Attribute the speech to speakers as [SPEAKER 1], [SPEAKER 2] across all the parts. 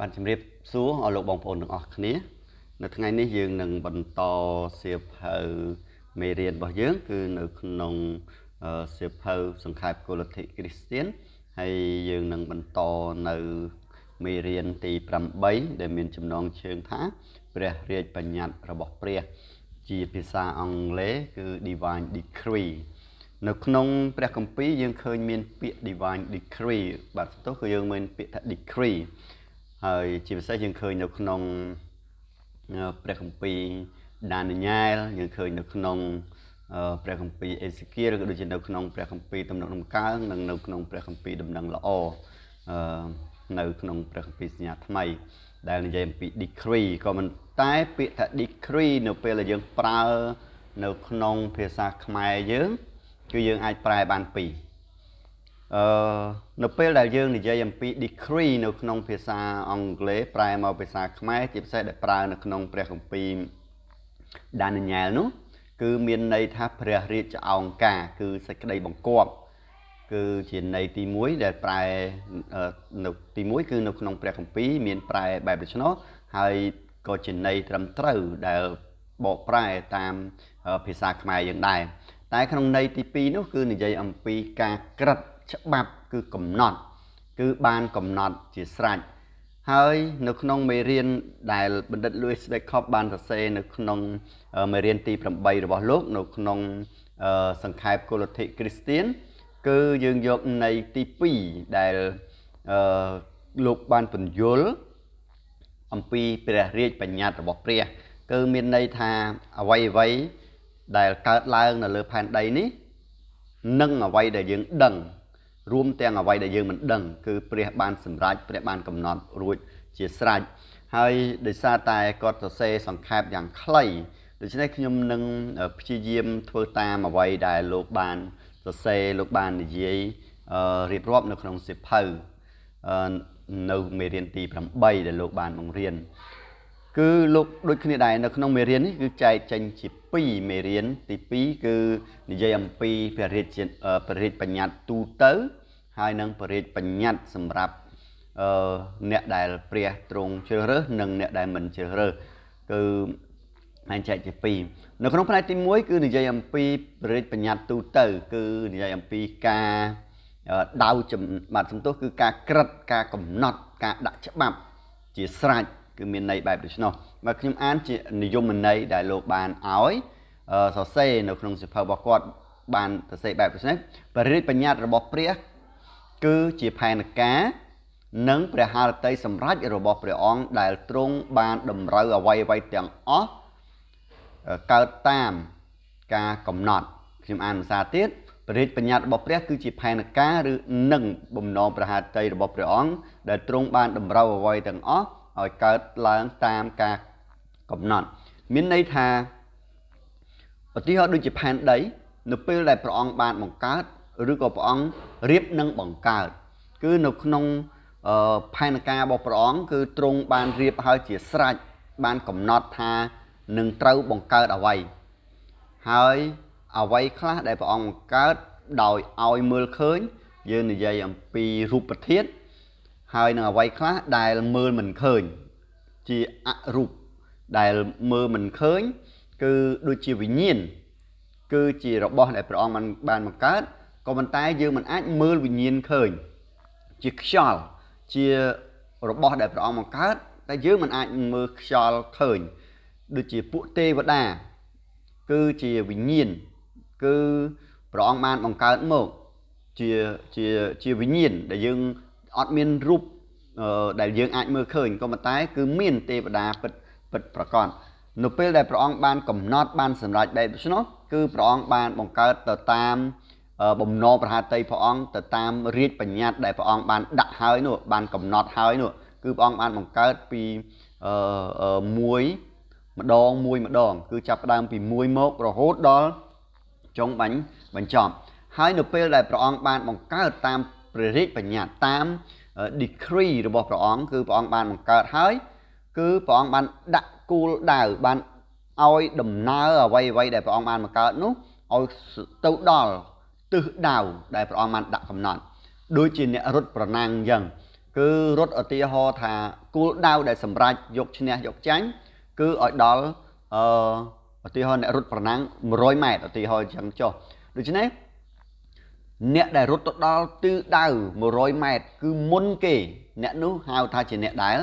[SPEAKER 1] បានជម្រាបសួរអស់លោកបងប្អូនទាំងអស់គ្នា នៅថ្ងៃនេះយើងនឹងបន្តសៀវភៅមេរៀនរបស់យើង គឺនៅក្នុងសៀវភៅសង្ខេបគោលលទ្ធិគ្រីស្ទៀនហើយយើងនឹងបន្តនៅមេរៀនទី8ដែលមានចំណងជើងថា ព្រះរាជបញ្ញត្តិរបស់ព្រះ ជាភាសាអង់គ្លេសគឺ Divine Decree នៅក្នុងព្រះគម្ពីរយើងឃើញមានពាក្យ divine decree បាទទោះគឺយើងមានពាក្យថា decree ហើយជាពិសេសយើងឃើញនៅក្នុងព្រះគម្ពីរដានីយ៉ែលយើងឃើញនៅក្នុងព្រះគម្ពីរអេសេគៀលឬក៏ដូចជានៅក្នុងព្រះគម្ពីរទំនុកដំកើងនិងនៅក្នុងព្រះគម្ពីរដំណឹងល្អនៅក្នុងព្រះគម្ពីរសញ្ញាថ្មី ដែលនិយាយអំពី decree ក៏មិនតែពាក្យថា decree នៅពេលដែលយើងប្រើនៅក្នុងភាសាខ្មែរយើងគឺយើងអាចប្រែបានពីរ អឺនៅពេលដែលយើងនិយាយអំពី decree នៅក្នុងភាសាអង់គ្លេសប្រែមកភាសាខ្មែរជាពិសេសដែលប្រើនៅក្នុងព្រះគម្ពីរដានីយ៉ែលនោះគឺមានន័យថាព្រះរាជអង្ការ គឺសេចក្តីបង្គាប់គឺជាន័យទី1ដែលប្រែនៅទី1គឺនៅក្នុងព្រះគម្ពីរមានប្រែបែបដូច្នោះហើយក៏ជាន័យត្រឹមត្រូវដែលបកប្រែតាមភាសាខ្មែរយើងដែរតែក្នុងន័យទី2នោះគឺនិយាយអំពីការក្រិត ច្បាប់គឺកំណត់ គឺបានកំណត់ជាស្រេចហើយនៅក្នុងមេរៀនដែលបណ្ឌិត Louis Beckhoff បានសរសេរនៅក្នុងមេរៀនទី8របស់លោក នៅក្នុងសង្ខេបគោលលទ្ធិគ្រីស្ទៀនគឺយើងយកន័យទី2ដែលលោកបានពន្យល់អំពីព្រះរាជបញ្ញត្តិរបស់ព្រះ គឺមានន័យថាអ្វីអ្វីដែលកើតឡើងនៅលើផែនដីនេះនឹងអ្វីដែលយើងដឹង រួមទាំងអ្វីដែលយើងមិនដឹងគឺព្រះបានសម្រេចព្រះបានកំណត់រួចជាស្រេចហើយដោយសារតែគាត់សរសេរសង្ខេបយ៉ាងខ្លីដូច្នេះខ្ញុំនឹងព្យាយាមធ្វើតាមអ្វីដែលលោកបានសរសេរលោកបាននិយាយរៀបរាប់នៅក្នុងសៀវភៅនៅមេរៀនទី8ដែលលោកបានបង្រៀនគឺលោកដូចគ្នាដែរនៅក្នុងមេរៀននេះគឺចែកចេញជា 2មេរៀនទី2គឺនិយាយអំពីព្រះរាជព្រះរាជបញ្ញត្តិទូទៅ ហើយនិងព្រះរាជបញ្ញត្តិសម្រាប់អឺអ្នកដែលព្រះទ្រង់ជ្រើសរើសនិងអ្នកដែលមិនជ្រើសរើសគឺហើយចែកជា2នៅក្នុងផ្នែកទី1គឺនិយាយអំពីព្រះរាជបញ្ញត្តិទូទៅ គឺនិយាយអំពីការដៅបាទសំទោសគឺការក្រិតការកំណត់ការដាក់ច្បាប់ជាស្រេចគឺមានន័យបែបដូច្នោះ បើខ្ញុំអានជានិយមន័យដែលលោកបានឲ្យសរសេរនៅក្នុងសិភៅរបស់គាត់បានសរសេរបែបដូច្នេះបរិរិទ្ធបញ្ញត្តិរបស់ព្រះគឺជាផែនការនិងព្រះハរតីសម្រេចរបស់ព្រះអង្គដែលទ្រង់បានតម្រូវអ្វីអ្វីទាំងអស់កើតតាមការកំណត់ខ្ញុំអានភាសាទៀតព្រះរាជបញ្ញត្តិរបស់ព្រះគឺជាផែនការឬនឹងបំណងព្រះハរតីរបស់ព្រះអង្គដែលទ្រង់បានតម្រូវអ្វីទាំងអស់ឲ្យកើតឡើងតាមការ កំណត់មានន័យថាឧទាហរណ៍ដូចជាផែនដី នៅពេលដែលព្រះអង្គបានបង្កើតឬក៏ព្រះអង្គរៀបនឹងបង្កើតគឺនៅក្នុងផែនការរបស់ព្រះអង្គគឺទ្រង់បានរៀបហើយជាស្រេចបានកំណត់ថានឹងត្រូវបង្កើតអ្វីហើយអ្វីខ្លះដែលព្រះអង្គបង្កើតដោយឲ្យមើលឃើញ យើងនិយាយអំពីរូបធាតុហើយនឹងអ្វីខ្លះដែលមើលមិនឃើញ ជាអរូប ដែលមើលមិនឃើញ គឺដូចជាវិញ្ញាណគឺជារបស់ដែលព្រះអង្គបានបានបង្កើតក៏ប៉ុន្តែយើងមិនអាចមើលវិញ្ញាណឃើញ ជាខ្យល់ជារបស់ដែលព្រះអង្គបង្កើតតែយើងមិនអាចមើលខ្យល់ឃើញដូចជាពួកទេវតា គឺជាវិញ្ញាណគឺព្រះអង្គបានបង្កើតមកជាជាជាវិញ្ញាណដែលយើងអត់មានរូបដែលយើងអាចមើលឃើញក៏ប៉ុន្តែ គឺមានទេវតាពិត ពិតប្រកបនៅពេលដែលព្រះអង្គបានកំណត់បានសម្រេចបែបដូច្នោះគឺព្រះអង្គបានបង្កើតទៅតាមបំណងប្រហាតីព្រះអង្គទៅតាមរាជបញ្ញត្តិដែលព្រះអង្គបានដាក់ហើយនោះបានកំណត់ហើយនោះគឺព្រះអង្គបានបង្កើតពីអឺមួយម្ដងមួយម្ដង គឺចាប់ផ្ដើមពីមួយមករហូតដល់ចុងបាញ់បញ្ចប់ហើយនៅពេលដែលព្រះអង្គបានបង្កើតតាមព្រះរាជបញ្ញត្តិតាម decree របស់ព្រះអង្គគឺព្រះអង្គបានបង្កើតហើយ គឺព្រះអង្គបានដាក់គោលដៅបានឲ្យដំណើរអ្វីអ្វីដែលព្រះអង្គបានបង្កើតនោះឲ្យទៅដល់ទិសដៅដែលព្រះអង្គបានដាក់កំណត់ដូចជាអ្នករត់ប្រណាំងអញ្ចឹងគឺរត់ឧទាហរណ៍ថាគោលដៅដែលសម្រេចយកឈ្នះយកចាញ់គឺឲ្យដល់អឺឧទាហរណ៍អ្នករត់ប្រណាំង100ម៉ែត្រឧទាហរណ៍អញ្ចឹងចុះដូច្នេះអ្នកដែលរត់ទៅដល់ទិសដៅ100ម៉ែត្រគឺមុនគេ អ្នកនោះហៅថាជាអ្នកដែល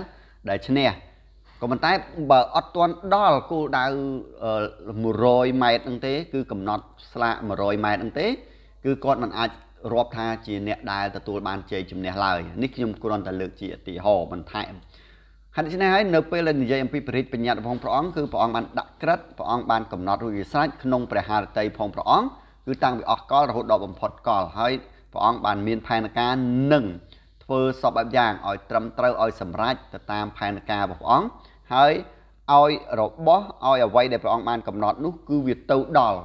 [SPEAKER 1] ដែលឈ្នះ ក៏ប៉ុន្តែបើអត់ទាន់ដល់គោលដៅ100ម៉ែត្រហ្នឹងទេ គឺកំណត់ស្លាក100ម៉ែត្រហ្នឹងទេ គឺគាត់មិនអាចរាប់ថាជាអ្នកដែលទទួលបានជ័យជំនះឡើយនេះខ្ញុំគ្រាន់តែលើកជាឧទាហរណ៍បន្ថែមហេតុដូច្នេះហើយនៅពេលដែលនិយាយអំពីបរិទ្ធបញ្ញត្តិរបស់ព្រះអង្គគឺព្រះអង្គបានដាក់ក្រិតព្រះអង្គបានកំណត់រួចជាស្រេចក្នុងព្រះハរតីផងព្រះអង្គគឺតាំងពីអស់កលរហូតដល់បំផុតកលហើយព្រះអង្គបានមានផែនការនឹងធ្វើសពបែបយ៉ាងឲ្យត្រឹមត្រូវឲ្យសម្រេចទៅតាមផែនការរបស់ព្រះអង្គ ហើយឲ្យរបស់ឲ្យអ្វីដែលព្រះអង្គបានកំណត់នោះគឺវាទៅដល់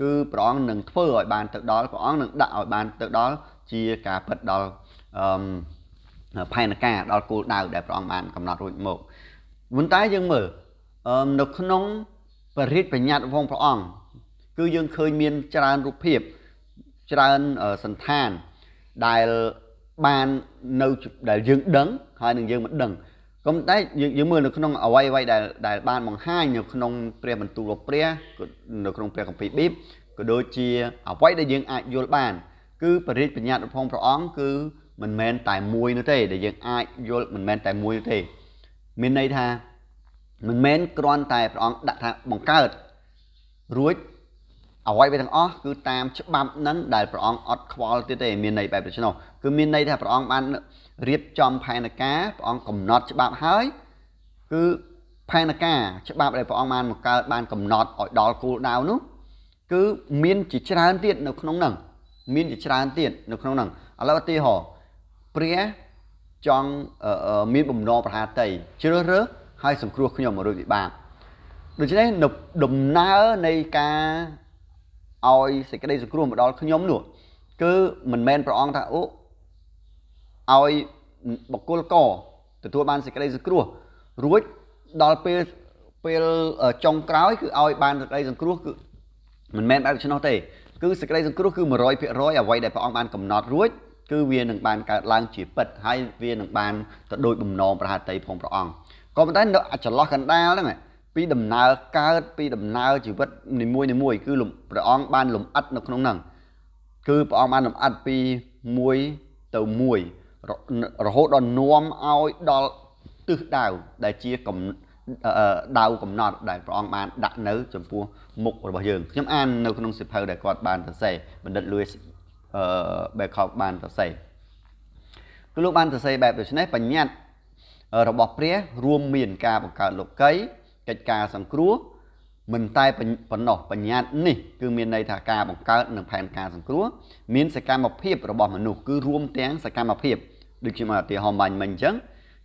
[SPEAKER 1] គឺព្រះអង្គនឹងធ្វើឲ្យបានទៅដល់ព្រះអង្គនឹងដាក់ឲ្យបានទៅដល់ជាការពិតដល់អឺផែនការដល់គោលដៅដែលព្រះអង្គបានកំណត់រួចមកប៉ុន្តែយើងមើលនៅក្នុងបរិទ្ធបញ្ញត្តិរបស់ព្រះអង្គគឺយើងឃើញមានច្រើនរូបភាពច្រើនសន្តានដែលបាននៅដែលយើងដឹងហើយនឹងយើងមិនដឹង ក៏តែយើងយើងមើលនៅក្នុងអវ័យអវ័យដែលដែលបានបង្ហាញនៅក្នុងព្រះបន្ទូលរបស់ព្រះនៅក្នុងព្រះគម្ពីរប៊ីបក៏ដូចជាអវ័យដែលយើងអាចយល់បាន គឺបរិយាបញ្ញត្តិរបស់ព្រះអង្គគឺមិនមែនតែមួយនោះទេ ដែលយើងអាចយល់មិនមែនតែមួយនោះទេ មានន័យថាមិនមែនគ្រាន់តែព្រះអង្គដាក់ថាបង្កើតរួចអ្វីទាំងអស់គឺតាមច្បាប់នឹងដែលព្រះអង្គអត់ខ្វល់ទៀតទេមានន័យបែបដូច្នោះគឺមានន័យថាព្រះអង្គបាន រៀបចំផែនការព្រះអង្គកំណត់ច្បាប់ហើយគឺផែនការច្បាប់ដែលព្រះអង្គបានបង្កើតបានកំណត់ឲ្យដល់គោលដៅនោះគឺមានជាច្រើនទៀតនៅក្នុងហ្នឹងមានជាច្រើនទៀតនៅក្នុងហ្នឹងឥឡូវឧទាហរណ៍ព្រះចង់មានបំណងប្រហាតីជ្រើសរើសឲ្យសង្គ្រោះខ្ញុំមករួចវិបាកដូច្នេះនៅដំណើរនៃការឲ្យសេចក្តីសង្គ្រោះមកដល់ខ្ញុំនោះគឺមិនមែនព្រះអង្គថាអូ ឲ្យបកគលកទទួលបានសេចក្តីសង្គ្រោះរួចដល់ពេលពេលចុងក្រោយគឺឲ្យបានសេចក្តីសង្គ្រោះគឺមិនមែនបែបឆ្នោះទេគឺសេចក្តីសង្គ្រោះគឺ100%អ្វីដែលព្រះអង្គបានកំណត់រួចគឺវានឹងបានកើតឡើងជាពិតហើយវានឹងបានទៅដោយបំណងប្រហាតីផងព្រះអង្គក៏ប៉ុន្តែនៅចន្លោះកណ្ដាលហ្នឹងពីដំណើរកើតពីដំណើរជីវិតនីមួយនីមួយគឺព្រះអង្គបានលំអិតនៅក្នុងហ្នឹងគឺព្រះអង្គបានលំអិតពី1ទៅ1 រហូតដល់នាំឲ្យដល់ទិសដៅដែលជាកំដៅកំណត់ដែលព្រះអង្គបានដាក់នៅ ចំពោះមុខរបស់យើងខ្ញុំអាននៅក្នុងសិភៅដែលគាត់បានសរសេរបណ្ឌិត Louis អឺ Backup បានសរសេរគឺលោកបានសរសេរបែបដូចនេះបញ្ញត្តិរបស់ព្រះរួមមានការបង្កើតលោកីកិច្ចការសង្គ្រោះ មិនតែប៉ុណ្ណោះបញ្ញត្តិនេះគឺមានន័យថាការបង្កើតនិងផែនការសង្គ្រោះមានសកម្មភាពរបស់មនុស្សគឺរួមទាំងសកម្មភាពដូចជាមកឧទាហរណ៍បាញ់មិញអញ្ចឹង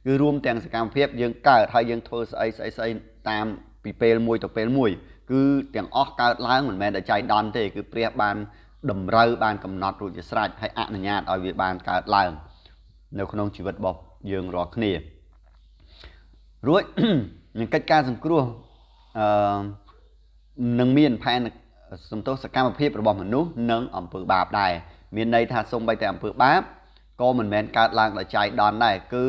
[SPEAKER 1] គឺរួមទាំងសកម្មភាពយើងកើតហើយយើងធ្វើស្អីស្អីស្អីតាមពីពេលមួយទៅពេលមួយ គឺទាំងអស់កើតឡើងមិនមែនតែចៃដន្យទេគឺព្រះបានតម្រូវបានកំណត់រួចជាស្រេចហើយអនុញ្ញាតឲ្យវាបានកើតឡើង នៅក្នុងជីវិតរបស់យើងរាល់គ្នារួចនឹងកិច្ចការសង្គ្រោះអឺ នឹងមានផែនសំទោសកម្មភាពរបស់មនុស្សនិងអំពើបាបដែរមានន័យថាសូម្បីតែអំពើបាបក៏មិនមែនកើតឡើងដោយចៃដន្យដែរគឺ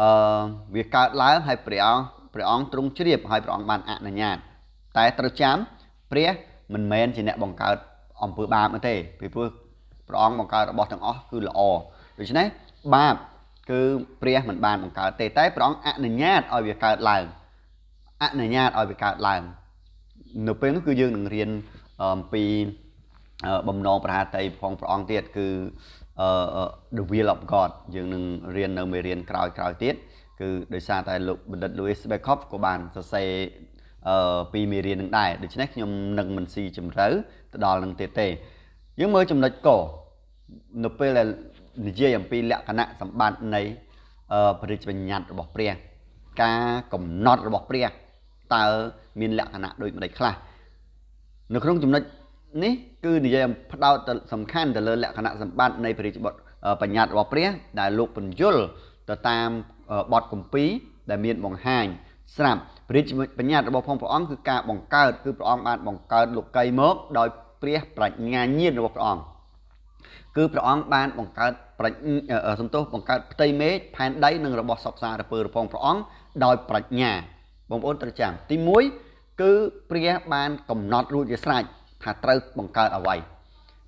[SPEAKER 1] អឺវាកើតឡើងហើយព្រះអង្គព្រះអង្គទ្រង់ជ្រាបហើយព្រះអង្គបានអនុញ្ញាត តែត្រូវចាំព្រះមិនមែនជាអ្នកបង្កើតអំពើបាបទេពីព្រោះព្រះអង្គបង្កើតរបស់ទាំងអស់គឺល្អដូច្នេះបាបគឺព្រះមិនបានបង្កើតទេតែព្រះអង្គអនុញ្ញាតឲ្យវាកើតឡើងអនុញ្ញាតឲ្យវាកើតឡើង នៅពេលនោះគឺយើងនឹងរៀនអំពីបំណងប្រហាតីផងព្រះអង្គទៀតគឺ the will of God យើងនឹងរៀននៅមេរៀនក្រោយក្រោយទៀតគឺដោយសារតែលោកបណ្ឌិត Louis Beckhoff ក៏បានសរសេរអឺពីមេរៀននឹងដែរដូច្នេះខ្ញុំនឹងមិនស៊ីជម្រៅទៅដល់នឹងទៀតទេយើងមើលចំណុចកនៅពេលដែលនិយាយអំពីលក្ខណៈសម្បត្តិនៃអឺបរិជ្ជបញ្ញត្តិរបស់ព្រះ ការកំណត់របស់ព្រះ តើមានលក្ខណៈដូចម្ដេចខ្លះនៅក្នុងចំណុចនេះគឺនិយាយផ្ដោតទៅសំខាន់ទៅលើលក្ខណៈសម្បត្តិនៃព្រះរាជបុត្របញ្ញត្តិរបស់ព្រះដែលលោកបញ្យលទៅតាមបទគម្ពីរដែលមានបង្ហាញស្រាប់ព្រះរាជបញ្ញត្តិរបស់ផងព្រះអង្គគឺការបង្កើតគឺព្រះអង្គបានបង្កើតលោកីមកដោយព្រះប្រាជ្ញាញាណរបស់ព្រះអង្គគឺព្រះអង្គបានបង្កើតប្រាជ្ញាសំទោសបង្កើតផ្ទៃមេឃផែនដីនិងរបស់សពសារពើរពងព្រះអង្គដោយប្រាជ្ញា បងប្អូនត្រូវចាំទី1គឺព្រះបានកំណត់រួចជាស្រេចថាត្រូវបង្កើតអ្វី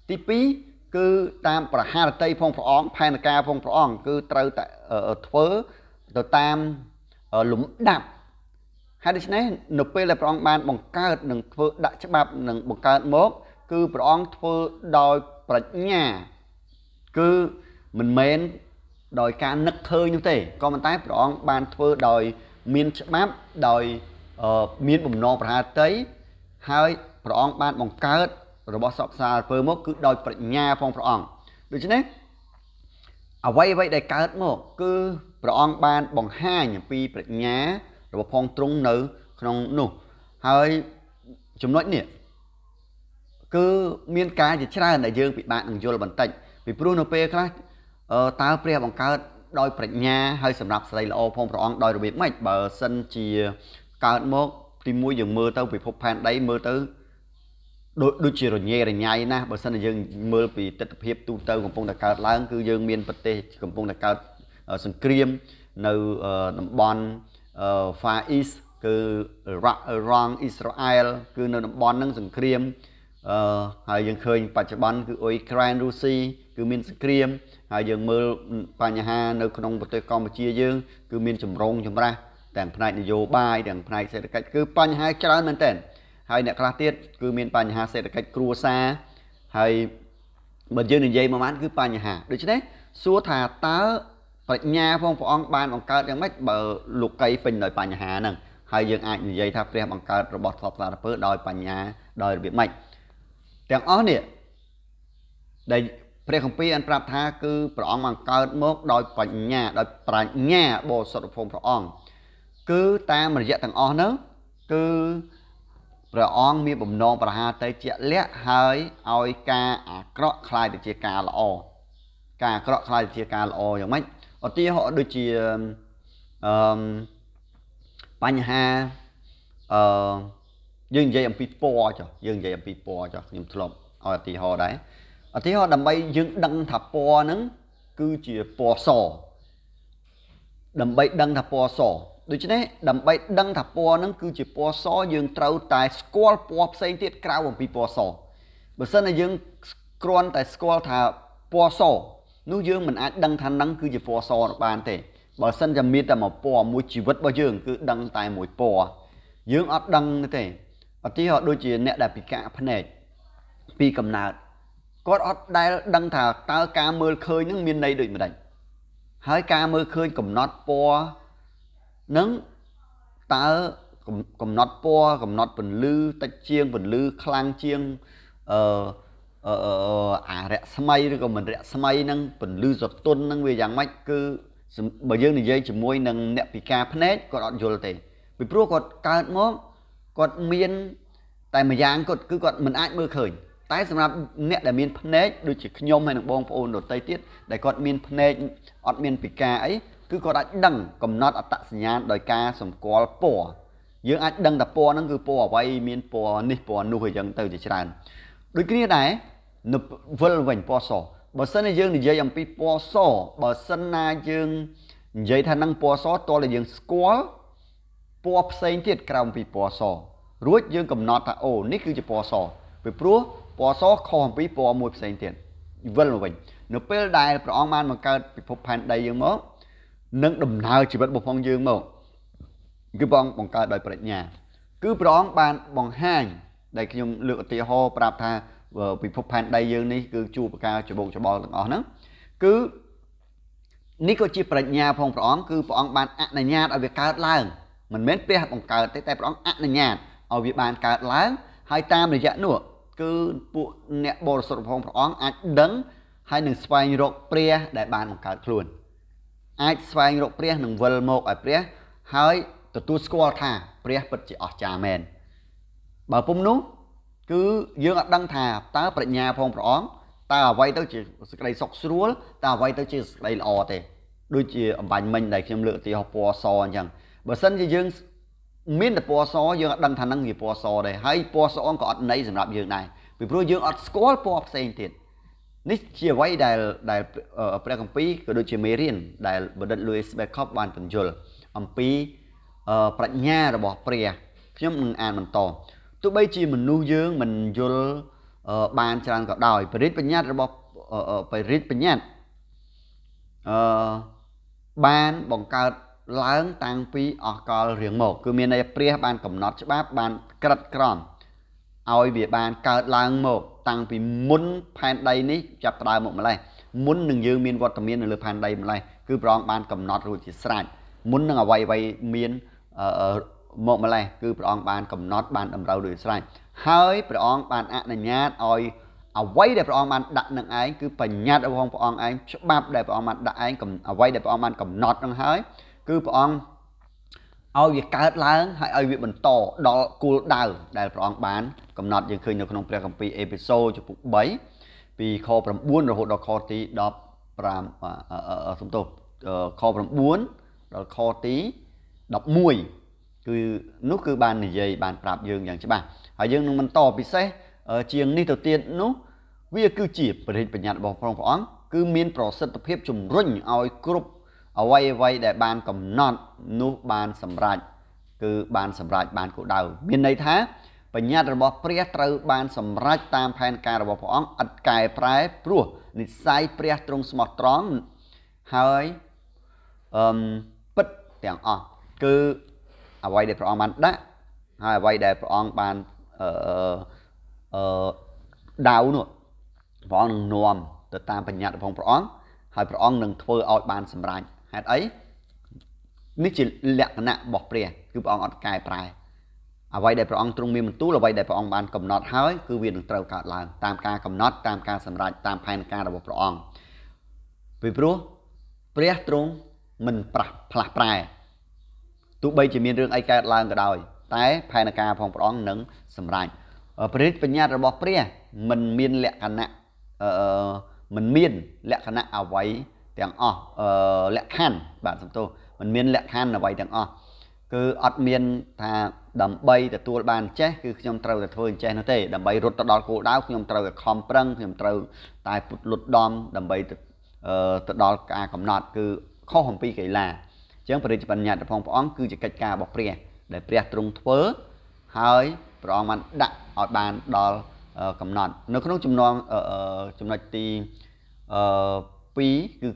[SPEAKER 1] ទី2គឺតាមប្រហារតីផងព្រះអង្គផែនការផងព្រះអង្គគឺត្រូវតែធ្វើទៅតាមលំដាប់ហើយដូច្នេះនៅពេលដែលព្រះអង្គបានបង្កើតនិងធ្វើដាក់ច្បាប់និងបង្កើតមកគឺព្រះអង្គធ្វើដោយប្រាជ្ញាគឺមិនមែនដោយការនឹកឃើញនោះទេក៏ប៉ុន្តែព្រះអង្គបានធ្វើដោយ មានច្បាប់ដោយមានបំណងប្រហាតី ហើយព្រះអង្គបានបង្កើតរបស់សពសាលពើមកគឺដោយប្រាជ្ញាផងព្រះអង្គដូច្នេះអ្វីអ្វីដែលកើតមកគឺព្រះអង្គបានបង្ហាញអំពីប្រាជ្ញារបស់ផងទ្រង់នៅក្នុងនោះហើយចំណុចនេះគឺមានការជាច្រើនដែលយើងពិបាកនឹងយល់បន្តិចពីព្រោះនៅពេលខ្លះតើព្រះបង្កើត ដោយប្រាជ្ញាហើយសម្រាប់ស្រីល្អផងព្រះអង្គដោយរបៀបម៉េចបើសិនជាកើតមកទីមួយយើងមើលទៅពិភពផែនដីមើលទៅដូចដូចជារញ៉េរញ៉ៃណាស់បើសិនជាយើងមើលពីទស្សនវិជ្ជាទូទៅកំពុងតែកើតឡើងគឺយើងមានប្រទេសកំពុងតែកើតសង្គ្រាមនៅតំបន់ Far East គឺអ៊ីរ៉ង់អ៊ីស្រាអែលគឺនៅតំបន់ហ្នឹងសង្គ្រាម អឺហើយយើងឃើញបច្ចុប្បន្នគឺអ៊ុយក្រែនរុស្ស៊ីគឺមានសង្គ្រាមហើយយើងមើលបញ្ហានៅក្នុងប្រទេសកម្ពុជាយើង គឺមានចម្រុងចម្រាស់ទាំងផ្នែកនយោបាយទាំងផ្នែកសេដ្ឋកិច្ចគឺបញ្ហាច្រើនមែនទែនហើយអ្នកខ្លះទៀតគឺមានបញ្ហាសេដ្ឋកិច្ចគ្រួសារហើយបើយើងនិយាយមួយម៉ាត់គឺបញ្ហាដូច្នេះសួរថាតើប្រាជ្ញាផងព្រះអង្គបានបង្កើតយ៉ាងម៉េចបើលោកីពេញដោយបញ្ហាហ្នឹងហើយយើងអាចនិយាយថាព្រះបង្កើតរបស់សពសារពើដោយបញ្ញាដោយរបៀបម៉េច ទាំងអស់នេះដែលព្រះគម្ពីរបានប្រាប់ថាគឺព្រះអង្គបង្កើតមកដោយបញ្ញាដោយប្រាជ្ញាបរិសុទ្ធភូមិព្រះអង្គគឺតាមរយៈទាំងអស់នោះគឺព្រះអង្គមានបំណងប្រហាទៅជាលក្ខហើយឲ្យការអាក្រក់คล้ายទៅជាការល្អការអាក្រក់คล้ายទៅជាការល្អយ៉ាងម៉េចឧទាហរណ៍ដូចជាអឺបញ្ហាអឺ យើងនិយាយអំពីពណ៌ចុះយើងនិយាយអំពីពណ៌ចុះខ្ញុំធ្លាប់ឲ្យឧទាហរណ៍ដែរឧទាហរណ៍ដើម្បីយើងដឹងថាពណ៌ហ្នឹងគឺជាពណ៌សដើម្បីដឹងថាពណ៌សដូច្នេះដើម្បីដឹងថាពណ៌ហ្នឹងគឺជាពណ៌សយើងត្រូវតែស្គាល់ពណ៌ផ្សេងទៀតក្រៅអំពីពណ៌សបើសិនជាយើងគ្រាន់តែស្គាល់ថាពណ៌សនោះយើងមិនអាចដឹងថានឹងគឺជាពណ៌សបានទេបើសិនជាមានតែមួយពណ៌មួយជីវិតរបស់យើងគឺដឹងតែមួយពណ៌យើងអត់ដឹងទេ ឧទាហរណ៍ដូចជាអ្នកដែលពិការភ្នែកពីកំណើតគាត់អត់ដែលដឹងថាតើការមើលឃើញនឹងមានន័យដូចម្ដេចហើយការមើលឃើញកំណត់ពណ៌នឹងតើកំណត់ពណ៌កំណត់ពន្លឺតិចជាងពន្លឺខ្លាំងជាងអឺអឺអារស្មីឬក៏មិនរស្មីហ្នឹងពន្លឺស្រទន់ហ្នឹងវាយ៉ាងម៉េចគឺបើយើងនិយាយជាមួយនឹងអ្នកពិការភ្នែកគាត់អត់យល់ទេពីព្រោះគាត់កើតមក គាត់មានតែម្យ៉ាងគាត់គឺគាត់មិនអាចមើលឃើញតែសម្រាប់អ្នកដែលមានភ្នែកដូចជាខ្ញុំហើយនិងបងប្អូនដទៃទៀតដែលគាត់មានភ្នែកអត់មានពិការអីគឺគាត់អាចដឹងកំណត់អត្តសញ្ញាណដោយការសម្គាល់ពណ៌យើងអាចដឹងតែពណ៌ហ្នឹងគឺពណ៌អ្វីមានពណ៌នេះពណ៌នោះអីចឹងទៅជាច្រើនដូចគ្នាដែរនៅវិលវិញពណ៌សបើសិនជាយើងនិយាយអំពីពណ៌សបើសិនណាយើងនិយាយថានឹងពណ៌សតើតែយើងស្គាល់ ពណ៌ផ្សេងទៀតក្រៅពីពណ៌សរួចយើងកំណត់ថាអូនេះគឺជាពណ៌សពីព្រោះពណ៌សខុសអំពីពណ៌មួយផ្សេងទៀតវិលមកវិញនៅពេលដែលព្រះអង្គបានបង្កើតពិភពផែនដីយើងមកនិងដំណើរជីវិតរបស់ផងយើងមកគឺព្រះអង្គបង្កើតដោយប្រាជ្ញា គឺព្រះអង្គបានបង្ហាញដែលខ្ញុំលើកឧទាហរណ៍ប្រាប់ថាពិភពផែនដីយើងនេះគឺជួបការច្បោកច្បល់ទាំងអស់ហ្នឹងគឺនេះក៏ជាប្រាជ្ញាផងព្រះអង្គគឺព្រះអង្គបានអនុញ្ញាតឲ្យវាកើតឡើង មិនមែនព្រះបង្កើតទេតែព្រះអង្គអនុញ្ញាតឲ្យវាបានកើតឡើងហើយតាមរយៈនោះគឺពួកអ្នកបរិសុទ្ធផងព្រះអង្គអាចដឹងហើយនឹងស្វែងរកព្រះដែលបានបង្កើតខ្លួនអាចស្វែងរកព្រះនឹងវិលមកឲ្យព្រះហើយទទួលស្គាល់ថាព្រះពិតជាអស្ចារ្យមែនបើពុំនោះគឺយើងអត់ដឹងថាតើប្រាជ្ញាផងព្រះអង្គតើអ្វីទៅជាសេចក្តីសុខស្រួលតើអ្វីទៅជាសេចក្តីល្អទេដូចជាអំបញ្ញមិញដែលខ្ញុំលើកឧទាហរណ៍ពណ៌សអញ្ចឹង បើសិនជាយើងមានតែពណ៌សយើងអត់ដឹងថានឹងជាពណ៌សដែរហើយពណ៌សក៏អត់ន័យសម្រាប់យើងដែរពីព្រោះយើងអត់ស្គាល់ពណ៌ផ្សេងទៀតនេះជាអ្វីដែលដែលព្រះគម្ពីរក៏ដូចជាមេរៀនដែលបណ្ឌិត Louis Backup បានបញ្យល់អំពីប្រាជ្ញារបស់ព្រះខ្ញុំនឹងអានបន្តទោះបីជាមនុស្សយើងមិនយល់បានច្រើនក៏ដោយបរិទ្ធបញ្ញត្តិរបស់បរិទ្ធបញ្ញត្តិអឺបានបង្កើត ឡើងតាំងពីអស់កលរៀងមក គឺមានន័យព្រះបានកំណត់ច្បាប់បានក្រិតក្រមឲ្យវាបានកើតឡើងមក តាំងពីមុនផែនដីនេះចាប់ផ្ដើមមកម្លេះមុននឹងយើងមានវត្តមាននៅលើផែនដីម្លេះគឺព្រះអង្គបានកំណត់រួចជាស្រេចមុននឹងអ្វីអ្វីមានមកម្លេះគឺព្រះអង្គបានកំណត់បានតម្រូវរួចស្រេចហើយព្រះអង្គបានអនុញ្ញាតឲ្យអ្វីដែលព្រះអង្គបានដាក់នឹងឯងគឺបញ្ញត្តិរបស់ព្រះអង្គឯងច្បាប់ដែលព្រះអង្គបានដាក់ឯងអ្វីដែលព្រះអង្គបានកំណត់នឹងហើយ គឺព្រះអង្គឲ្យវាកើតឡើងហើយឲ្យវាបន្តដល់គោលដៅដែលព្រះអង្គបានកំណត់យើងឃើញនៅក្នុងព្រះគម្ពីរអេពីសូតចំពុក3ពីខ9រហូតដល់ខទី15សំទោសខ9ដល់ខទី11គឺនោះគឺបាននិយាយបានប្រាប់យើងយ៉ាងច្បាស់ហើយយើងនឹងបន្តពិសេសជាងនេះទៅទៀតនោះវាគឺជាបរិយាបញ្ញត្តិរបស់ព្រះអង្គគឺមានប្រសិទ្ធភាពជំរុញឲ្យគ្រប់ អ្វីអ្វីដែលបានកំណត់នោះបានសម្រេចគឺបានសម្រេចបានគោលដៅមានន័យថាបញ្ញត្តិរបស់ព្រះត្រូវបានសម្រេចតាមផែនការរបស់ព្រះអង្គឥតកែប្រែព្រោះនិស័យព្រះទ្រង់ស្មោះត្រង់ហើយអឺពិតទាំងអស់គឺអ្វីដែលព្រះអង្គបានដាក់ហើយអ្វីដែលព្រះអង្គបានអឺអឺដៅនោះព្រះអង្គនឹងនាំទៅតាមបញ្ញត្តិរបស់ព្រះអង្គហើយព្រះអង្គនឹងធ្វើឲ្យបានសម្រេច ហេតុអីនេះជាលក្ខណៈរបស់ព្រះគឺព្រះអង្គអត់កែប្រែអ្វីដែលព្រះអង្គទ្រង់មានបន្ទូលអ្វីដែលព្រះអង្គបានកំណត់ហើយគឺវានឹងត្រូវកើតឡើងតាមការកំណត់តាមការសម្រេចតាមផែនការរបស់ព្រះអង្គពីព្រោះព្រះទ្រង់មិនប្រះផ្លាស់ប្រែទោះបីជាមានរឿងអីកើតឡើងក៏ដោយ តែផែនការផងព្រះអង្គនឹងសម្រេចព្រះបញ្ញត្តិរបស់ព្រះមិនមានលក្ខណៈអឺមិនមានលក្ខណៈអ្វី ទាំងអស់អឺលក្ខខណ្ឌបាទសំទោសมันមានលក្ខខណ្ឌអ្វីទាំងអស់គឺអត់មានថាដើម្បីទទួលបានចេះគឺខ្ញុំត្រូវតែធ្វើអញ្ចេះនោះទេដើម្បីរត់ទៅដល់គោលដៅខ្ញុំត្រូវតែខំប្រឹងខ្ញុំត្រូវតែពុតលុតដំដើម្បីទៅទៅដល់ការកំណត់គឺខុសអំពីកីឡាអញ្ចឹងបរិជ្ជបញ្ញត្តិផងព្រះអង្គគឺជាកិច្ចការរបស់ព្រះដែលព្រះទ្រង់ធ្វើហើយព្រះអង្គបានដាក់ឲ្យបានដល់កំណត់ នៅក្នុងចំណងចំណុចទី2គឺ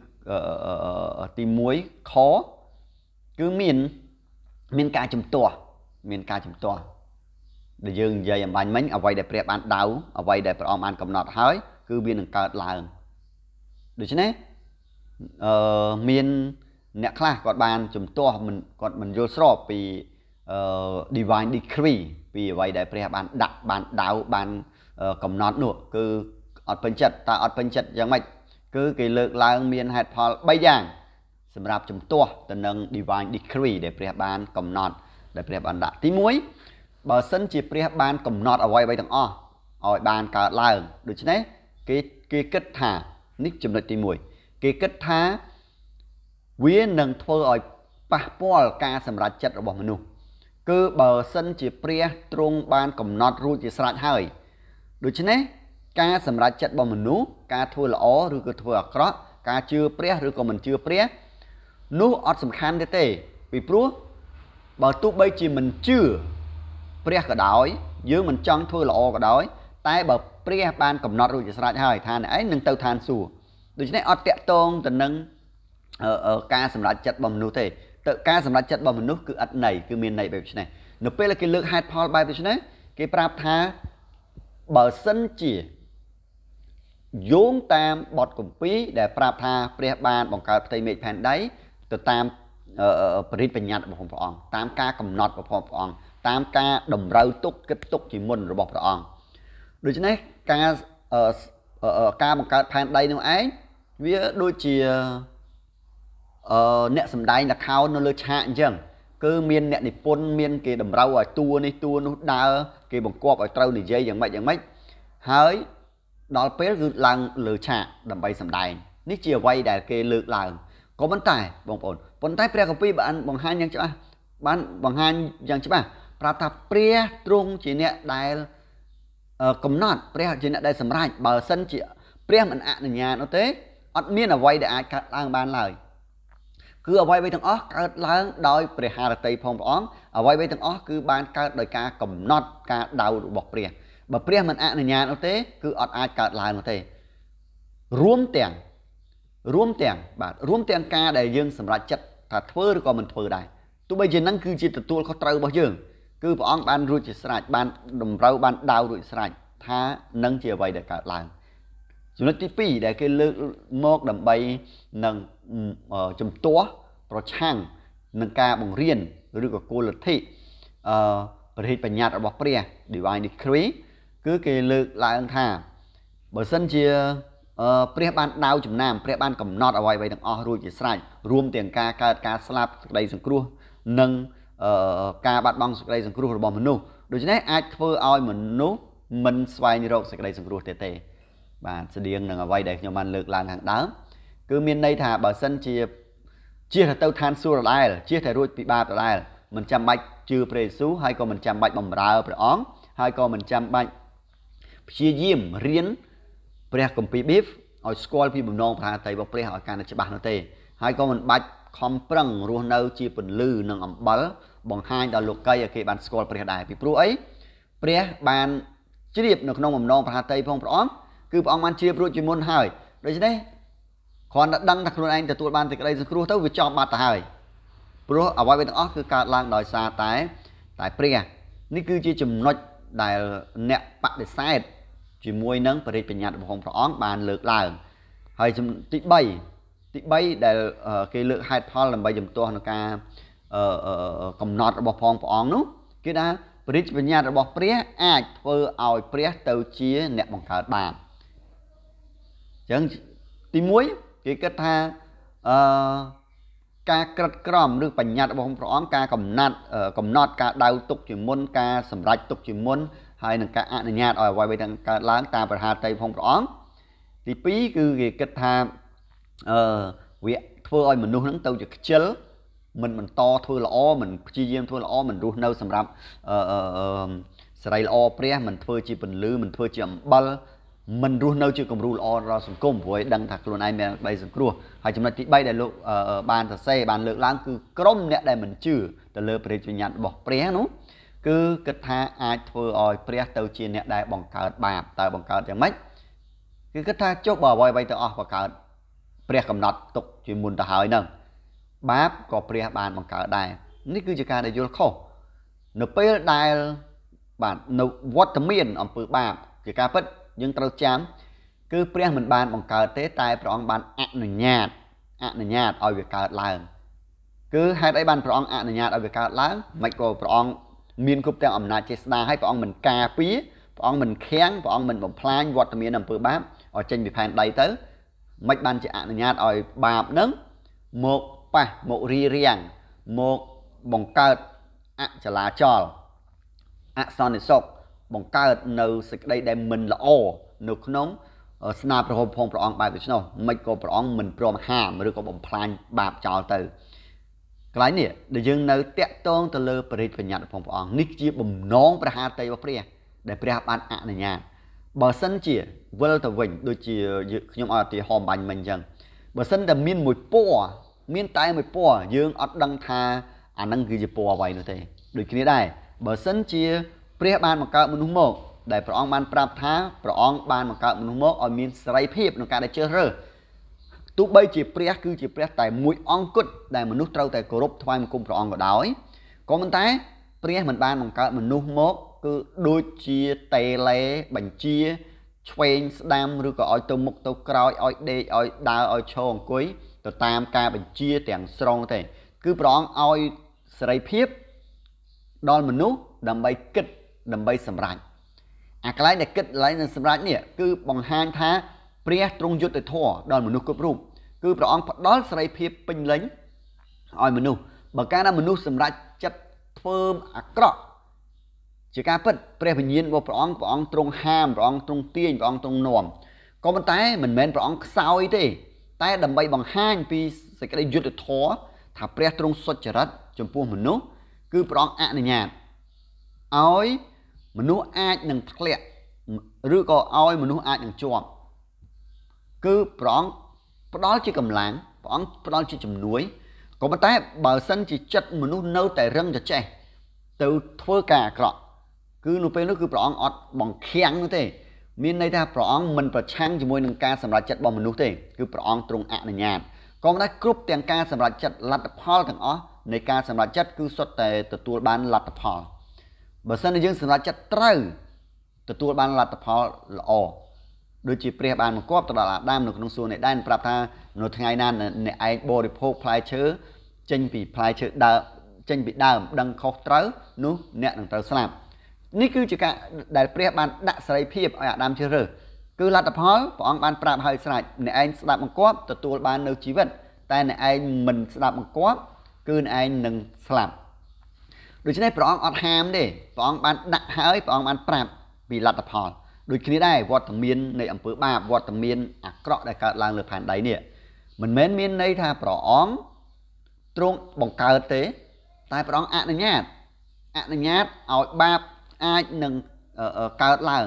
[SPEAKER 1] ទី1ខគឺមានមានការជំទាស់មានការជំទាស់ដែលយើងនិយាយអំបញ្ញមិញអ្វីដែលព្រះបានដៅអ្វីដែលព្រះអង្គបានកំណត់ហើយគឺវានឹងកើតឡើងដូច្នេះអឺមានអ្នកខ្លះគាត់បានជំទាស់មិនគាត់មិនយល់ស្របពីអឺ divine decree ពីអ្វីដែលព្រះបានដាក់បានដៅបានកំណត់នោះគឺអត់ពេញចិត្តតើអត់ពេញចិត្តយ៉ាងម៉េច គឺគេលើកឡើងមានហេតុផល3យ៉ាងសម្រាប់ជំទាស់ទៅនឹង divine decree ដែលព្រះបានកំណត់ដែលព្រះបានដាក់ទី1បើសិនជាព្រះបានកំណត់អ្វីៗទាំងអស់ឲ្យបានកើតឡើងដូច្នេះគេគេគិតថានេះចំណុចទី1គេគិតថាវានឹងធ្វើឲ្យប៉ះពាល់ការសម្រេចចិត្តរបស់មនុស្សគឺបើសិនជាព្រះទ្រង់បានកំណត់រួចជាស្រេចហើយដូច្នេះ ការសម្រេចចិត្តរបស់មនុស្សការធ្វើល្អឬក៏ធ្វើអាក្រក់ការជឿព្រះឬក៏មិនជឿព្រះនោះអត់សំខាន់ទេទេពីព្រោះបើទោះបីជាមិនជឿព្រះក៏ដោយ យើងមិនចង់ធ្វើល្អក៏ដោយ តែបើព្រះបានកំណត់រួចជាស្រេចហើយថាអ្នកឯងនឹងទៅឋានសួគ៌ដូច្នេះអត់តាក់ទងទៅនឹងការសម្រេចចិត្តរបស់មនុស្សទេទៅការសម្រេចចិត្តរបស់មនុស្សគឺអត់ន័យគឺមានន័យបែបនេះនៅពេលគេលើកហេតុផលបែបនេះគេប្រាប់ថាបើសិនជា យោងតាមបទគម្ពីរដែលប្រាប់ថាព្រះបានបង្កើតផ្ទៃមេឃផែនដីទៅតាមបរិទ្ធបញ្ញត្តិរបស់ព្រះអង្គតាមការកំណត់របស់ព្រះអង្គតាមការតម្រូវទុកគិតទុកជាមុនរបស់ព្រះអង្គដូច្នេះការការបង្កើតផែនដីនោះឯងវាដូចជាអឺអ្នកសំដែងលខោននៅលើឆាកអញ្ចឹងគឺមានអ្នកនិពន្ធមានគេតម្រូវឲ្យតួនេះតួនោះដើរគេបង្គាប់ឲ្យត្រូវនិយាយយ៉ាងម៉េចយ៉ាងម៉េចហើយ ដល់ពេលគឺឡើងលើឆាកដើម្បីសម្ដែងនេះជាអ្វីដែលគេលើកឡើងក៏ប៉ុន្តែបងប្អូនប៉ុន្តែព្រះគម្ពីរបានបង្ហាញយ៉ាងច្បាស់បានបង្ហាញយ៉ាងច្បាស់ប្រាប់ថាព្រះទ្រង់ជាអ្នកដែលកំណត់ព្រះជាអ្នកដែលសម្រេចបើសិនជាព្រះមិនអនុញ្ញាតនោះទេអត់មានអ្វីដែលអាចកើតឡើងបានឡើយគឺអ្វីៗទាំងអស់កើតឡើងដោយព្រះハរតីផងព្រះអង្គអ្វីៗទាំងអស់គឺបានកើតដោយការកំណត់ការដៅរបស់ព្រះ បើព្រះមិនអនុញ្ញាតនោះទេគឺអត់អាចកើតឡើងនោះទេរួមទាំងរួមទាំងបាទរួមទាំងការដែលយើងសម្រេចចិត្តថាធ្វើឬក៏មិនធ្វើដែរទោះបីជានឹងគឺជាទទួលខុសត្រូវរបស់យើងគឺព្រះអង្គបានរួចជាស្រេចបានតម្រូវបានដៅរួចស្រេចថានឹងជាអ្វីដែលកើតឡើងចំណុចទី2ដែលគេលើកមកដើម្បីនឹងជំទាស់ប្រឆាំងនឹងការបង្រៀនឬក៏គោលលទ្ធិអឺប្រហិតបញ្ញត្តិរបស់ព្រះ Divine Decree គឺគេលើកឡើងថាបើសិនជាព្រះបានដាវចំណាំព្រះបានកំណត់អ្វីៗទាំងអស់រួចជាស្រេចរួមទាំងការកើតការស្លាប់សេចក្តីសង្គ្រោះនិងការបាត់បង់សេចក្តីសង្គ្រោះរបស់មនុស្សដូច្នេះអាចធ្វើឲ្យមនុស្សមិនស្វែងរកសេចក្តីសង្គ្រោះទេទេបាទស្តៀងនឹងអ្វីដែលខ្ញុំបានលើកឡើងខាងដើមគឺមានន័យថាបើសិនជាជៀសទៅឋានសួគ៌ដដែលជៀសតែរួចពីបាបដដែលមិនចាំបាច់ជឿព្រះយេស៊ូវហើយក៏មិនចាំបាច់បម្រើព្រះអង្គហើយក៏មិនចាំបាច់ ព្យាយាមរៀនព្រះគម្ពីរបៀបឲ្យស្គាល់ពីបំណងប្រាថ្នារបស់ព្រះឲ្យកាន់តែច្បាស់នោះទេហើយក៏មិនបាច់ខំប្រឹងរស់នៅជាពន្លឺនិងអំបិលបង្ហាញដល់លោកីឲ្យគេបានស្គាល់ព្រះដែរពីព្រោះអីព្រះបានជ្រាបនៅក្នុងបំណងប្រាថ្នាផងព្រះអង្គគឺព្រះអង្គបានជ្រាបរួចជាមុនហើយដូច្នេះគ្រាន់តែដឹងថាខ្លួនឯងទទួលបានសេចក្តីសង្គ្រោះទៅវាចប់បាត់ទៅហើយព្រោះអ្វីៗទាំងអស់គឺកើតឡើងដោយសារតែតែព្រះនេះគឺជាចំណុចដែលអ្នកបដិសេធ ជាមួយនឹងបរិយាបញ្ញត្តិរបស់ព្រះអង្គបានលើកឡើងហើយទី3ទី3ដែលគេលើកហេតុផលដើម្បីជំទាស់នឹងការកំណត់របស់ផងព្រះអង្គនោះគឺថាបរិយាបញ្ញត្តិរបស់ព្រះអាចធ្វើឲ្យព្រះទៅជាអ្នកបង្កើតបាបអញ្ចឹងទី1គេគិតថាអឺការក្រិតក្រមឬបញ្ញត្តិរបស់ព្រះអង្គការកំណត់កំណត់ការដៅទុកជាមុនការសម្រេចទុកជាមុន ហើយនឹងការអនុញ្ញាតឲ្យអ្វីៗទាំងកើតឡើងតាមប្រហាតីផងព្រះអង្គទី2គឺគេគិតថាអឺវាធ្វើឲ្យមនុស្សហ្នឹងទៅជាខ្ជិលមិនបន្តធ្វើល្អមិនព្យាយាមធ្វើល្អមិនរស់នៅសម្រាប់អឺសេរីល្អព្រះមិនធ្វើជាពន្លឺមិនធ្វើជាអំបិលមិនរស់នៅជាគំរូល្អដល់សង្គមព្រោះឲ្យដឹងថាខ្លួនឯងមានបីសង្គ្រោះហើយចំណុចទី3ដែលលោកបានសរសេរបានលើកឡើងគឺក្រុមអ្នកដែលមិនជឿទៅលើព្រះវិញ្ញាណរបស់ព្រះនោះ គឺគិតថាអាចធ្វើឲ្យព្រះទៅជាអ្នកដែលបង្កើតបាបតើបង្កើតយ៉ាងម៉េចគឺគិតថាចុះបើអ្វីៗទាំងអស់បង្កើតព្រះកំណត់ទុកជាមុនទៅហើយនឹងបាបក៏ព្រះបានបង្កើតដែរនេះគឺជាការដែលយល់ខុសនៅពេលដែលបាទនៅវត្តមានអំពើបាបជាការពិតយើងត្រូវចាំគឺព្រះមិនបានបង្កើតទេតែព្រះអង្គបានអនុញ្ញាតអនុញ្ញាតឲ្យវាកើតឡើងគឺហេតុអីបានព្រះអង្គអនុញ្ញាតឲ្យវាកើតឡើងមិនក៏ព្រះអង្គ មានគ្រប់ទាំងអំណាចចេស្តាឲ្យព្រះអង្គមិនការពារព្រះអង្គមិនខាំងព្រះអង្គមិនបំផ្លាញវត្តមានអំពើបាបឲ្យចេញពីផែនដីទៅមិនបានជាអនុញ្ញាតឲ្យបាបនឹងមកប៉ះមករីរាំងមកបង្កើតអចលាចលអសន្តិសុខបង្កើតនៅសេចក្តីដែលមិនល្អនៅក្នុងស្នាប្រហោផងព្រះអង្គបែបដូច្នោះមិនក៏ព្រះអង្គមិនព្រមហាមឬក៏បំផ្លាញបាបចោលទៅ កន្លែងនេះដែលយើងនៅតាក់ទងទៅលើបរិយាបញ្ញត្តិរបស់ព្រះអង្គនេះជាបំណងព្រះハតីរបស់ព្រះដែលព្រះបានអនុញ្ញាតបើសិនជាវិលទៅវិញដូចជាខ្ញុំឲ្យឧទាហរណ៍បាញ់មិញអញ្ចឹងបើសិនតែមានមួយពណ៌មានតែមួយពណ៌យើងអត់ដឹងថាអានឹងគឺជាពណ៌អ្វីនោះទេដូចគ្នាដែរបើសិនជាព្រះបានបង្កើតមនុស្សមកដែលព្រះអង្គបានប្រាប់ថាព្រះអង្គបានបង្កើតមនុស្សមកឲ្យមានសេរីភាពក្នុងការដែលជ្រើសរើស ទោះបីជាព្រះគឺជាព្រះតែមួយអង្គគត់ដែលមនុស្សត្រូវតែគោរពថ្វាយបង្គំព្រះអង្គក៏ដោយក៏ប៉ុន្តែព្រះមិនបានបង្កើតមនុស្សមកគឺដូចជាតេលេបញ្ជាឆ្វេងស្ដាំឬក៏ឲ្យទៅមុខទៅក្រោយឲ្យដេកឲ្យដើរឲ្យឈរអង្គុយទៅតាមការបញ្ជាទាំងស្រុងទេ គឺព្រះអង្គឲ្យសេរីភាពដល់មនុស្សដើម្បីគិតដើម្បីសម្រេចអាកន្លែងដែលគិតកន្លែងដែលសម្រេចនេះគឺបង្ហាញថាព្រះទ្រង់យុត្តិធម៌ដល់មនុស្សគ្រប់រូប គឺព្រះអង្គផ្ដល់សេរីភាពពេញលេញឲ្យមនុស្សបើកាលណាមនុស្សសម្រេចចិត្តធ្វើអាក្រក់ជាការពិតព្រះវិញ្ញាណរបស់ព្រះអង្គព្រះអង្គទ្រង់ហាមព្រះអង្គទ្រង់ទាញព្រះអង្គទ្រង់នាំក៏ប៉ុន្តែមិនមែនព្រះអង្គខ្សោយទេ តែដើម្បីបង្ហាញពីសេចក្តីយុត្តិធម៌ថាព្រះទ្រង់សុចរិតចំពោះមនុស្សគឺព្រះអង្គអនុញ្ញាតឲ្យមនុស្សអាចនឹងធ្លាក់ឬក៏ឲ្យមនុស្សអាចនឹងជាប់គឺព្រះអង្គ ផ្ដល់ជាកម្លាំងព្រះអង្គផ្ដល់ជាជំនួយក៏ប៉ុន្តែបើសិនជាចិត្តមនុស្សនៅតែរឹងតែចេះទៅធ្វើការអាក្រក់គឺនៅពេលនោះគឺព្រះអង្គអត់បង្ខាំងនោះទេ មានន័យថាព្រះអង្គមិនប្រឆាំងជាមួយនឹងការសម្រេចចិត្តរបស់មនុស្សទេគឺព្រះអង្គទ្រង់អនុញ្ញាតក៏ប៉ុន្តែគ្រប់ទាំងការសម្រេចចិត្តលទ្ធផលទាំងអស់នៃការសម្រេចចិត្តគឺសុទ្ធតែទទួលបានលទ្ធផលបើសិនជាយើងសម្រេចចិត្តត្រូវទទួលបានលទ្ធផលល្អ ដូចជាព្រះបានបង្គាប់ទៅដល់អាដាមនៅក្នុងសួននៃដែនប្រាប់ថានៅថ្ងៃណាអ្នកឯងបរិភោគផ្លែឈើចេញពីផ្លែឈើដើមចេញពីដើមដឹងខុសត្រូវនោះអ្នកនឹងត្រូវស្លាប់នេះគឺជាការដែលព្រះបានដាក់សេរីភាពឲ្យអាដាមជ្រើសរើសគឺលទ្ធផលព្រះអង្គបានប្រាប់ឲ្យស្រេចអ្នកឯងស្ដាប់បង្គាប់ទទួលបាននៅជីវិតតែអ្នកឯងមិនស្ដាប់បង្គាប់គឺអ្នកឯងនឹងស្លាប់ដូច្នេះព្រះអង្គអត់ហាមទេព្រះអង្គបានដាក់ហើយព្រះអង្គបានប្រាប់ពីលទ្ធផល ដូចគ្នាដែរវត្តមាននៃអំពើបាបវត្តមានអាក្រក់ដែលកើតឡើងលើផែនដីនេះមិនមែនមានន័យថាព្រះអង្គទ្រង់បង្កើតទេ តែព្រះអង្គអនុញ្ញាតអនុញ្ញាតឲ្យបាបអាចនឹងកើតឡើង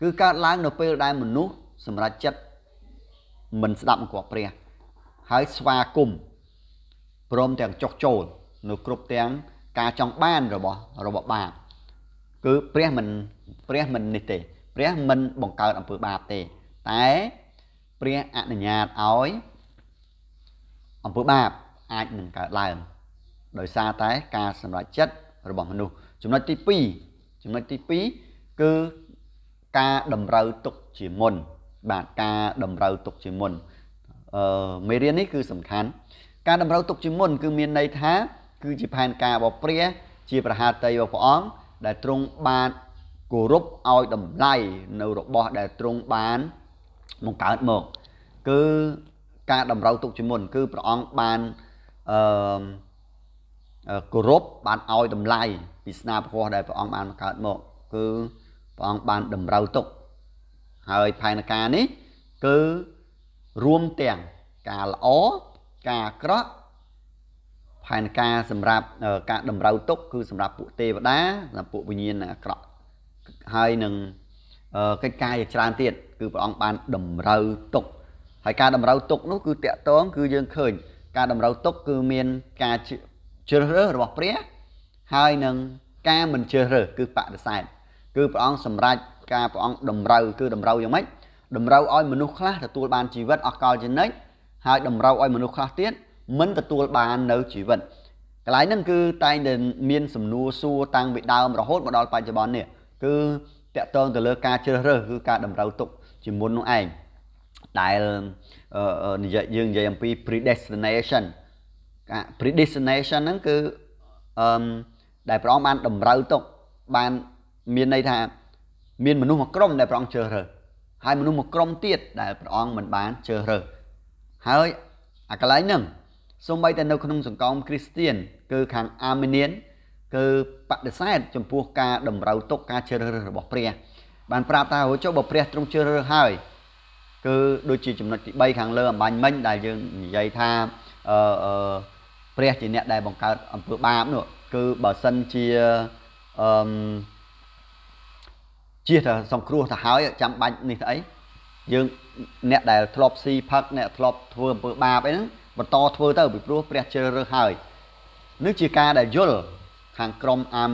[SPEAKER 1] គឺកើតឡើងនៅពេលដែលមនុស្សសម្រេចចិត្តមិនស្ដាប់បង្គាប់ព្រះហើយស្វាគមន៍ព្រមទាំងចុះចូលនៅគ្រប់ទាំងការចង់បានរបស់របស់បាបគឺព្រះមិនព្រះមិននេះទេ ព្រះមិនបង្កើតអំពើបាបទេ តែព្រះអនុញ្ញាតឲ្យអំពើបាបអាចនឹងកើតឡើងដោយសារតែការសម្រេចចិត្តរបស់មនុស្សចំណុចទី2ចំណុចទី2គឺការតម្រូវទុកជាមុន បាទការតម្រូវទុកជាមុនអឺមេរៀននេះគឺសំខាន់ការតម្រូវទុកជាមុន គឺមានន័យថា គឺជាផែនការរបស់ព្រះ ជាប្រហាតីរបស់ព្រះអង្គដែលទ្រង់បាន គោរពឲ្យតម្លៃនៅរបស់ដែលទ្រង់បានបង្កើតមកគឺការតម្រូវទុកជាមុន គឺព្រះអង្គបានអឺគោរពបានឲ្យតម្លៃពីស្នាព្រះហស្ថដែលព្រះអង្គបានបង្កើតមក គឺព្រះអង្គបានតម្រូវទុកហើយផែនការនេះ គឺរួមទាំងការល្អការអាក្រក់ផែនការសម្រាប់ការតម្រូវទុកគឺសម្រាប់ពួកទេវតាសម្រាប់ពួកវិញ្ញាណអាក្រក់ ហើយនឹងកិច្ចការជាច្រើនទៀតគឺព្រះអង្គបានតម្រូវទុកហើយការតម្រូវទុកនោះគឺតកតងគឺយើងឃើញ ការតម្រូវទុកគឺមានការជ្រើសរើសរបស់ព្រះហើយនឹងការមិនជ្រើសរើសគឺបដិសេធគឺព្រះអង្គសម្រេចការព្រះអង្គតម្រូវគឺតម្រូវយ៉ាងម៉េចតម្រូវឲ្យមនុស្សខ្លះទទួលបានជីវិតអស់កលជានិច្ចហើយតម្រូវឲ្យមនុស្សខ្លះទៀតមិនទទួលបាននៅជីវិតកន្លែងហ្នឹងគឺតែងតែមានសំណួរសួរតាំងពីដើមរហូតមកដល់បច្ចុប្បន្ននេះ គឺតកតងទៅលើការជ្រើសរើសគឺការតម្រូវទុកជាមុននោះឯងដែលនិយាយយើងនិយាយអំពី predestination ការ predestination ហ្នឹងគឺអឺដែលព្រះអង្គបានតម្រូវទុកបានមានន័យថាមានមនុស្សមួយក្រុមដែលព្រះអង្គជ្រើសរើសហើយមនុស្សមួយក្រុមទៀតដែលព្រះអង្គមិនបានជ្រើសរើសហើយអាកន្លែងហ្នឹងសូម្បីតែនៅក្នុងសង្គមគ្រីស្ទៀនគឺខាងអាមេនីន គឺបដិសេធចំពោះការតម្រូវទុកការជ្រើសរើសរបស់ព្រះ បានប្រាប់ថាហូចុះបើព្រះទ្រង់ជ្រើសរើសហើយគឺដូចជាចំណុចទី3ខាងលើអំបញ្ញមិញដែលយើងនិយាយថាអឺព្រះជាអ្នកដែលបង្កើតអំពើបាបនោះគឺបើសិនជាអឺជាថាសង្គ្រោះទៅហើយចាំបាច់នេះទៅអីយើងអ្នកដែលធ្លាប់ស៊ីផឹកអ្នកធ្លាប់ធ្វើអំពើបាបអីហ្នឹងបន្តធ្វើទៅពីព្រោះព្រះជ្រើសរើសហើយនេះជាការដែលយល់ ខាងក្រមអាម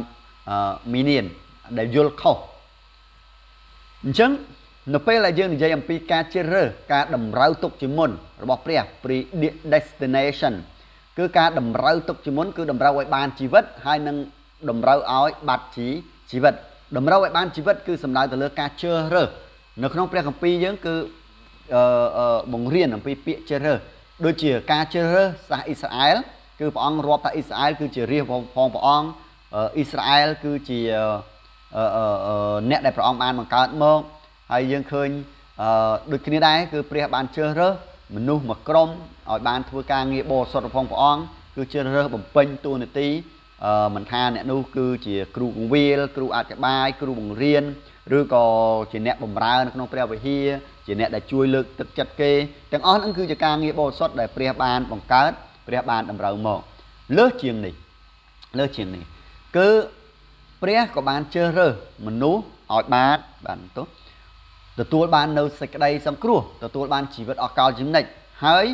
[SPEAKER 1] មីនៀនដែលយល់ខុសអញ្ចឹងនៅពេលដែលយើងនិយាយអំពីការជ្រើសរើសការតម្រូវទុកជាមុនរបស់ព្រះ predestination គឺការតម្រូវទុកជាមុនគឺតម្រូវឲ្យបានជីវិតហើយនឹងតម្រូវឲ្យបាត់ជីជីវិតតម្រូវឲ្យបានជីវិតគឺសំដៅទៅលើការជ្រើសរើសនៅក្នុងព្រះគម្ពីរយើងគឺអឺបង្រៀនអំពីពាក្យជ្រើសរើសដូចជាការជ្រើសរើសសាសអ៊ីស្រាអែល គឺព្រះអង្គរាប់ថាអ៊ីស្រាអែលគឺជារាជផងព្រះអង្គអ៊ីស្រាអែលគឺជាអ្នកដែលព្រះអង្គបានបង្កើតមកហើយយើងឃើញដូចគ្នាដែរគឺព្រះបានជ្រើសរើសមនុស្សមួយក្រុមឲ្យបានធ្វើការងារបរិសុទ្ធផងព្រះអង្គគឺជ្រើសរើសបំពេញតួនាទីមិនថាអ្នកនោះគឺជាគ្រូកងវិលគ្រូអធិបាយគ្រូបង្រៀនឬក៏ជាអ្នកបម្រើនៅក្នុងព្រះវិហារជាអ្នកដែលជួយលើកទឹកចិត្តគេទាំងអស់ហ្នឹងគឺជាការងារបរិសុទ្ធដែលព្រះបានបង្កើត ព្រះបានតម្រូវមកលើសជាងនេះលើសជាងនេះគឺព្រះក៏បានជ្រើសរើសមនុស្សឲ្យបានបានទោះទទួលបាននៅសេចក្តីសង្គ្រោះទទួលបានជីវិតអកលជានិច្ចហើយ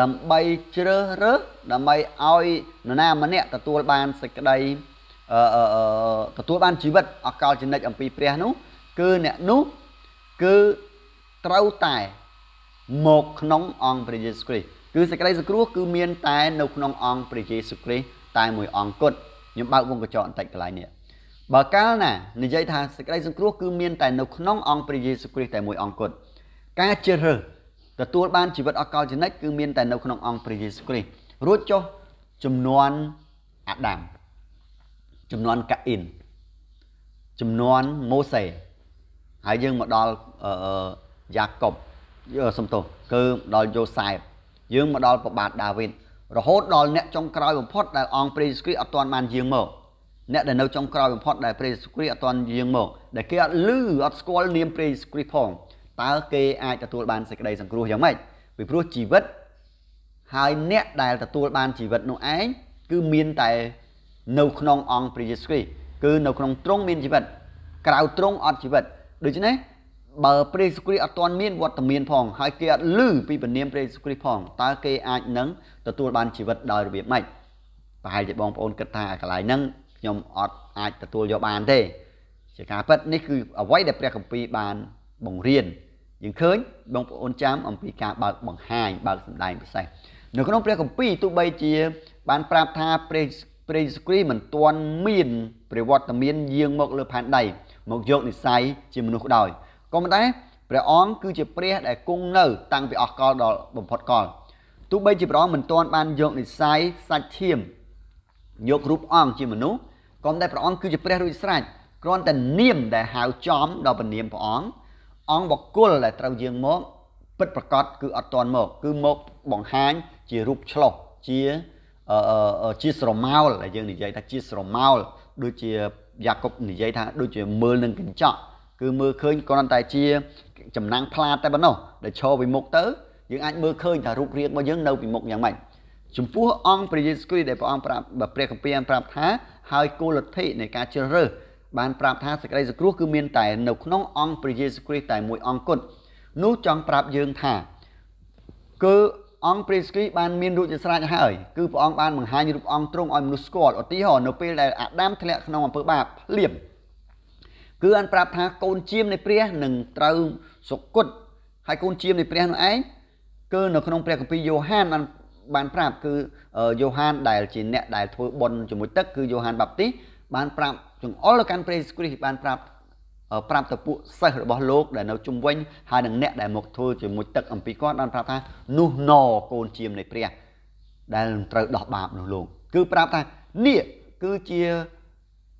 [SPEAKER 1] ដើម្បីជ្រើសរើសដើម្បីឲ្យនរណាម្នាក់ទទួលបានសេចក្តីអឺទទួលបានជីវិតអកលជានិច្ចអំពីព្រះនោះគឺអ្នកនោះគឺត្រូវតែមកក្នុងអង្គព្រះយេស៊ូវគ្រីស្ទ គឺសេចក្តីសង្គ្រោះគឺមានតែនៅក្នុងអង្គព្រះយេស៊ូវគ្រីស្ទតែមួយអង្គគត់ខ្ញុំបើកវងកញ្ចក់បន្តិចកន្លែងនេះបើកាលណានិយាយថាសេចក្តីសង្គ្រោះគឺមានតែនៅក្នុងអង្គព្រះយេស៊ូវគ្រីស្ទតែមួយអង្គគត់ការជ្រើសរើសទទួលបានជីវិតអកលចនិចគឺមានតែនៅក្នុងអង្គព្រះយេស៊ូវគ្រីស្ទរួចចុះចំនួនអាដាមចំនួនកាអ៊ីនចំនួនម៉ូសេហើយយើងមកដល់យ៉ាកុបសំទោសគឺដល់យូសែប យើងមកដល់ប្របាទដាវីតរហូតដល់អ្នកចុងក្រោយបំផុតដែលអង្គព្រះយេស៊ូវគ្រីស្ទអត់ទាន់បានយាងមកអ្នកដែលនៅចុងក្រោយបំផុតដែលព្រះយេស៊ូវគ្រីស្ទអត់ទាន់យាងមកដែលគេអត់ឮអត់ស្គាល់នាមព្រះយេស៊ូវគ្រីស្ទផងតើគេអាចទទួលបានសេចក្តីសង្គ្រោះយ៉ាងម៉េចពីព្រោះជីវិតហើយអ្នកដែលទទួលបានជីវិតនោះឯងគឺមានតែនៅក្នុងអង្គព្រះយេស៊ូវគ្រីស្ទគឺនៅក្នុងទ្រង់មានជីវិតក្រៅទ្រង់អត់ជីវិតដូច្នេះ បើព្រះយេស៊ូវគ្រីស្ទអត់ទាន់មានវត្តមានផងហើយគេអត់ឮពីពនាមព្រះយេស៊ូវគ្រីស្ទផងតើគេអាចនឹងទទួលបានជីវិតដោយរបៀបម៉េចប្រហែលជាបងប្អូនគិតថាកន្លែងហ្នឹងខ្ញុំអត់អាចទទួលយកបានទេ ជាការពិតនេះគឺអ្វីដែលព្រះគម្ពីរបានបង្រៀនយើងឃើញបងប្អូនចាំអំពីការបើកបង្ហាញបើកសម្ដែងពិសេសនៅក្នុងព្រះគម្ពីរទោះបីជា បានប្រាប់ថាព្រះព្រះយេស៊ូវគ្រីស្ទមិនទាន់មានព្រះវត្តមានយាងមកលើផែនដីមកយកនិស័យជាមនុស្សក៏ដោយ ក៏ប៉ុន្តែព្រះអង្គគឺជាព្រះដែលគង់នៅ តាំងពីអស់កលដល់បំផុតកលទោះបីជាព្រះអង្គមិនទាន់បានយកនិស័យសាច់ឈាមយករូបអង្គជាមនុស្សក៏តែព្រះអង្គគឺជាព្រះរួចស្រេចគ្រាន់តែនាមដែលហៅចំដល់ពនាមព្រះអង្គអង្គបកគលដែលត្រូវយើងមកពិតប្រកបគឺអត់ទាន់មក គឺមកបង្ហាញជារូបឆ្លុះជាជាស្រមោលដែលយើងនិយាយថាជាស្រមោលដូចជាយ៉ាកុបនិយាយថាដូចជាមើលនឹងកញ្ចក់ គឺមើលឃើញគ្រាន់តែជាចំណាំងផ្លាតតែប៉ុណ្ណោះដែលឈរពីមុខទៅយើងអាចមើលឃើញថារូបរាងរបស់យើងនៅពីមុខយ៉ាងម៉េចចំពោះអង្គព្រះយេស៊ូវគ្រីស្ទដែលព្រះអង្គប្រាប់ព្រះគម្ពីរប្រាប់ថាហើយគោលលទ្ធិនៃការជ្រើសរើសបានប្រាប់ថាសេចក្តីសង្គ្រោះគឺមានតែនៅក្នុងអង្គព្រះយេស៊ូវគ្រីស្ទតែមួយអង្គគត់នោះចង់ប្រាប់យើងថាគឺអង្គព្រះស្គីបានមានរូបជាស្រេចហើយគឺព្រះអង្គបានបង្ហាញរូបអង្គទ្រង់ឲ្យមនុស្សស្គាល់ឧទាហរណ៍នៅពេលដែលអាដាមធ្លាក់ក្នុងអំពើបាបភ្លាម គឺបានប្រាប់ថាកូនជាមនៃព្រះនឹងត្រូវសុគតហើយកូនជាមនៃព្រះនោះឯងគឺនៅក្នុងព្រះគម្ពីរយ៉ូហានបានបានប្រាប់គឺយ៉ូហានដែលជាអ្នកដែលធ្វើបុណ្យជាមួយទឹកគឺយ៉ូហានបាប់ទីបានប្រាប់ចង្អុលទៅកាន់ព្រះយេស៊ូវគ្រីស្ទបានប្រាប់ប្រាប់ទៅពួកសិស្សរបស់លោកដែលនៅជុំវិញហើយនឹងអ្នកដែលមកធ្វើជាមួយទឹកអំពីគាត់បានប្រាប់ថានោះណកូនជាមនៃព្រះដែលត្រូវដោះបាបនោះលោកគឺប្រាប់ថានេះគឺជា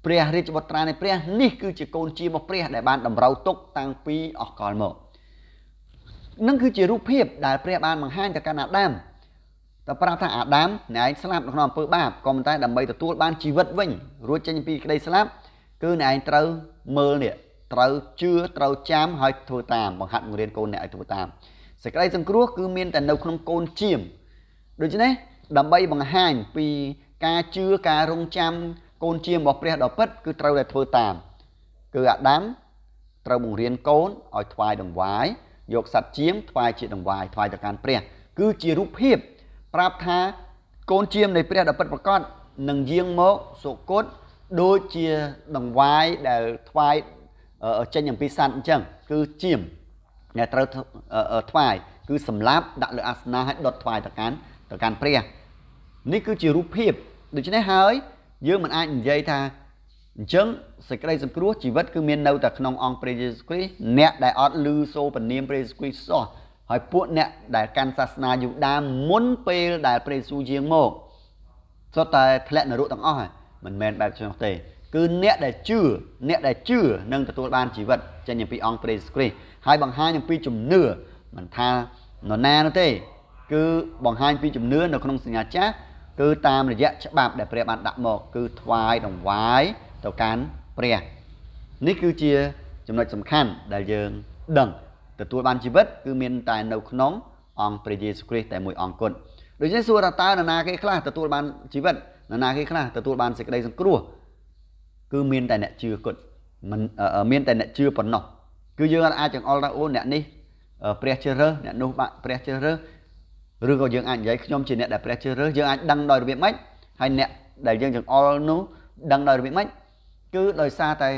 [SPEAKER 1] ព្រះរាជបុត្រានៃព្រះនេះគឺជាកូនជារបស់ព្រះដែលបានតម្រូវទុកតាំងពីអស់កលមកនឹងគឺជារូបភាពដែលព្រះបានបង្ហាញទៅកាន់អាដាមតែប្រាប់ថាអាដាមអ្នកឯងស្លាប់នៅក្នុងអំពើបាបក៏ប៉ុន្តែដើម្បីទទួលបានជីវិតវិញរួចចេញពីក្តីស្លាប់គឺអ្នកឯងត្រូវមើលនេះត្រូវជឿត្រូវចាំហើយធ្វើតាមបង្ហាត់បង្រៀនកូនអ្នកឲ្យធ្វើតាមសេចក្តីសង្គ្រោះគឺមានតែនៅក្នុងកូនជាមដូច្នេះដើម្បីបង្ហាញពីការជឿការរងចាំ កូនជាមរបស់ព្រះដ៏ពិតគឺត្រូវតែធ្វើតាម គឺអាដាមត្រូវបង្រៀនកូនឲ្យថ្វាយដង្វាយយកសត្វជាងថ្វាយជាដង្វាយថ្វាយទៅកាន់ព្រះ គឺជារូបភាព ប្រាប់ថាកូនជាមនៃព្រះដ៏ពិតប្រាកដនឹងយាងមកសុគតដូចជាដង្វាយដែលថ្វាយចេញអំពីសត្វអញ្ចឹងគឺជាមដែលត្រូវថ្វាយគឺសម្លាប់ដាក់លើអាសនៈឲ្យដុតថ្វាយទៅកាន់ទៅកាន់ព្រះ នេះគឺជារូបភាពដូច្នេះហើយ យើងមិនអាចនិយាយថាអញ្ចឹងសេចក្តីសង្គ្រោះជីវិតគឺមាននៅតែក្នុងអង្គព្រះយេស៊ូវគ្រីស្ទអ្នកដែលអត់ឮសូរពនាមព្រះយេស៊ូវគ្រីស្ទសោះហើយពួកអ្នកដែលកាន់សាសនាយូដាមុនពេលដែលព្រះយេស៊ូវយាងមកសុទ្ធតែធ្លាក់នរកទាំងអស់ហើយមិនមែនបែបនោះទេគឺអ្នកដែលជឿអ្នកដែលជឿនឹងទទួលបានជីវិតចេញពីអង្គព្រះយេស៊ូវគ្រីស្ទហើយបង្ហាញអំពីជំនឿមិនថានរណានោះទេ គឺបង្ហាញពីជំនឿនៅក្នុងសញ្ញាចាស់ គឺតាមរយៈច្បាប់ដែលព្រះបានដាក់មក គឺថ្វាយដង្វាយទៅកាន់ព្រះនេះគឺជាចំណុចសំខាន់ដែលយើងដឹងទទួលបានជីវិតគឺមានតែនៅក្នុងអង្គព្រះយេស៊ូវគ្រីស្ទតែមួយអង្គគត់ដូច្នេះសួរថាតើនរណាគេខ្លះទទួលបានជីវិតនរណាគេខ្លះទទួលបានសេចក្តីសង្គ្រោះគឺមានតែអ្នកជឿគត់មិនមានតែអ្នកជឿប៉ុណ្ណោះគឺយើងអាចចង្អុលថាអូអ្នកនេះព្រះជ្រើសរើសអ្នកនោះបាក់ព្រះជ្រើសរើស ឬក៏យើងអាចនិយាយខ្ញុំជាអ្នកដែលព្រះជ្រើសរើសយើងអាចដឹងដោយរបៀបម៉េចហើយអ្នកដែលយើងចង្អុលនោះដឹងដោយរបៀបម៉េចគឺដោយសារតែ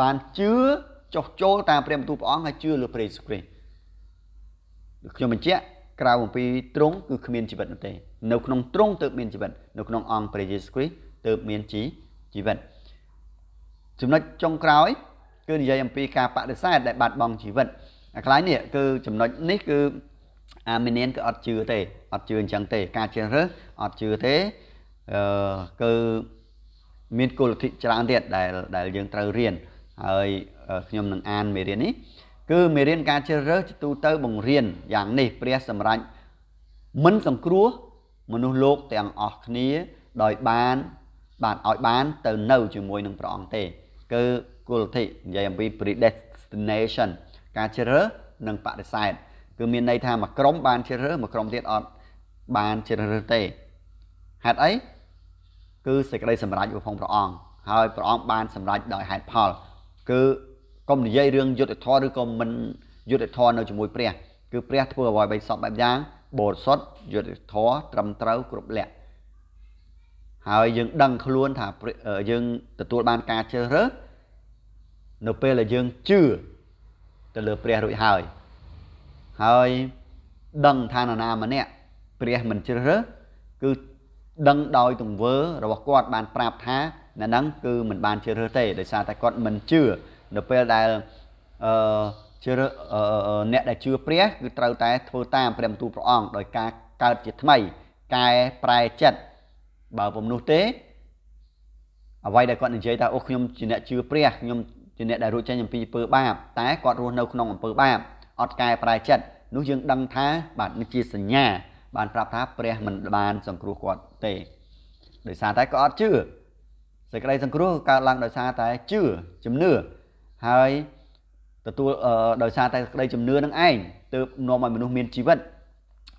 [SPEAKER 1] បានជឿចុះចូលតាមព្រះបន្ទូលព្រះអង្គហើយជឿលើព្រះយេស៊ូវគ្រីស្ទខ្ញុំបញ្ជាក់ក្រៅអំពីទ្រង់គឺគ្មានជីវិតនោះទេនៅក្នុងទ្រង់ទើបមានជីវិតនៅក្នុងអង្គព្រះយេស៊ូវគ្រីស្ទទើបមានជីជីវិតចំណុចចុងក្រោយគឺនិយាយអំពីការបដិសេធដែលបាត់បង់ជីវិតអាខ្លះនេះគឺចំណុចនេះគឺ អាមីនៀនគឺអត់ជឿទេអត់ជឿអញ្ចឹងទេ ការជ្រើសរើសអត់ជឿទេអឺគឺមានគោលលទ្ធិច្រើនទៀតដែលដែលយើងត្រូវរៀនហើយខ្ញុំនឹងអានមេរៀននេះគឺមេរៀនការជ្រើសរើសជាទូទៅបង្រៀនយ៉ាងនេះព្រះសម្រាប់មិនសង្គ្រោះមនុស្សលោកទាំងអស់គ្នា ដោយបាន បានឲ្យបាន ទៅនៅជាមួយនឹងព្រះអង្គទេ គឺគោលលទ្ធិនិយាយអំពី predestination ការជ្រើសរើសនិងបដិសេធ គឺមានន័យថាមួយក្រុមបានជ្រើសរើសមួយក្រុមទៀតអត់បានជ្រើសរើសទេហេតុអីគឺសេចក្តីសម្រេចរបស់ព្រះអង្គហើយព្រះអង្គបានសម្រេចដោយហេតុផល គឺកុំនិយាយរឿងយុទ្ធធម៌ឬក៏មិនយុទ្ធធម៌នៅជាមួយព្រះ គឺព្រះធ្វើអ្វីបែបសពបែបយ៉ាងបរិសុទ្ធយុទ្ធធម៌ត្រឹមត្រូវគ្រប់លក្ខហើយយើងដឹងខ្លួនថាយើងទទួលបានការជ្រើសរើសនៅពេលដែលយើងជឿទៅលើព្រះរួចហើយ ហើយដឹងថានរណាម្នាក់ព្រះមិនជ្រើសរើសគឺដឹងដោយទង្វើរបស់គាត់បានប្រាប់ថាអ្នកហ្នឹងគឺមិនបានជ្រើសរើសទេដោយសារតែគាត់មិនជឿនៅពេលដែលអឺជឿអ្នកដែលជឿព្រះគឺត្រូវតែធ្វើតាមព្រះបន្ទូលព្រះអង្គដោយការកើតជាថ្មីកែប្រែចិត្តបើពុំនោះទេអ្វីដែលគាត់និយាយថាអូខ្ញុំជាអ្នកជឿព្រះខ្ញុំជាអ្នកដែលរួចចេញអំពីអំពើបាបតែគាត់រស់នៅក្នុងអំពើបាប អត់កែប្រែចិត្តនោះយើងដឹងថាបាទនេះជាសញ្ញា បានប្រាប់ថាព្រះមិនបានសង្គ្រោះគាត់ទេដោយសារតែគាត់អត់ជឿសេចក្តីសង្គ្រោះកើតឡើងដោយសារតែជឿជំនឿហើយទទួលដោយសារតែក្តីជំនឿនឹងឯងទើបនាំឲ្យមនុស្សមានជីវិត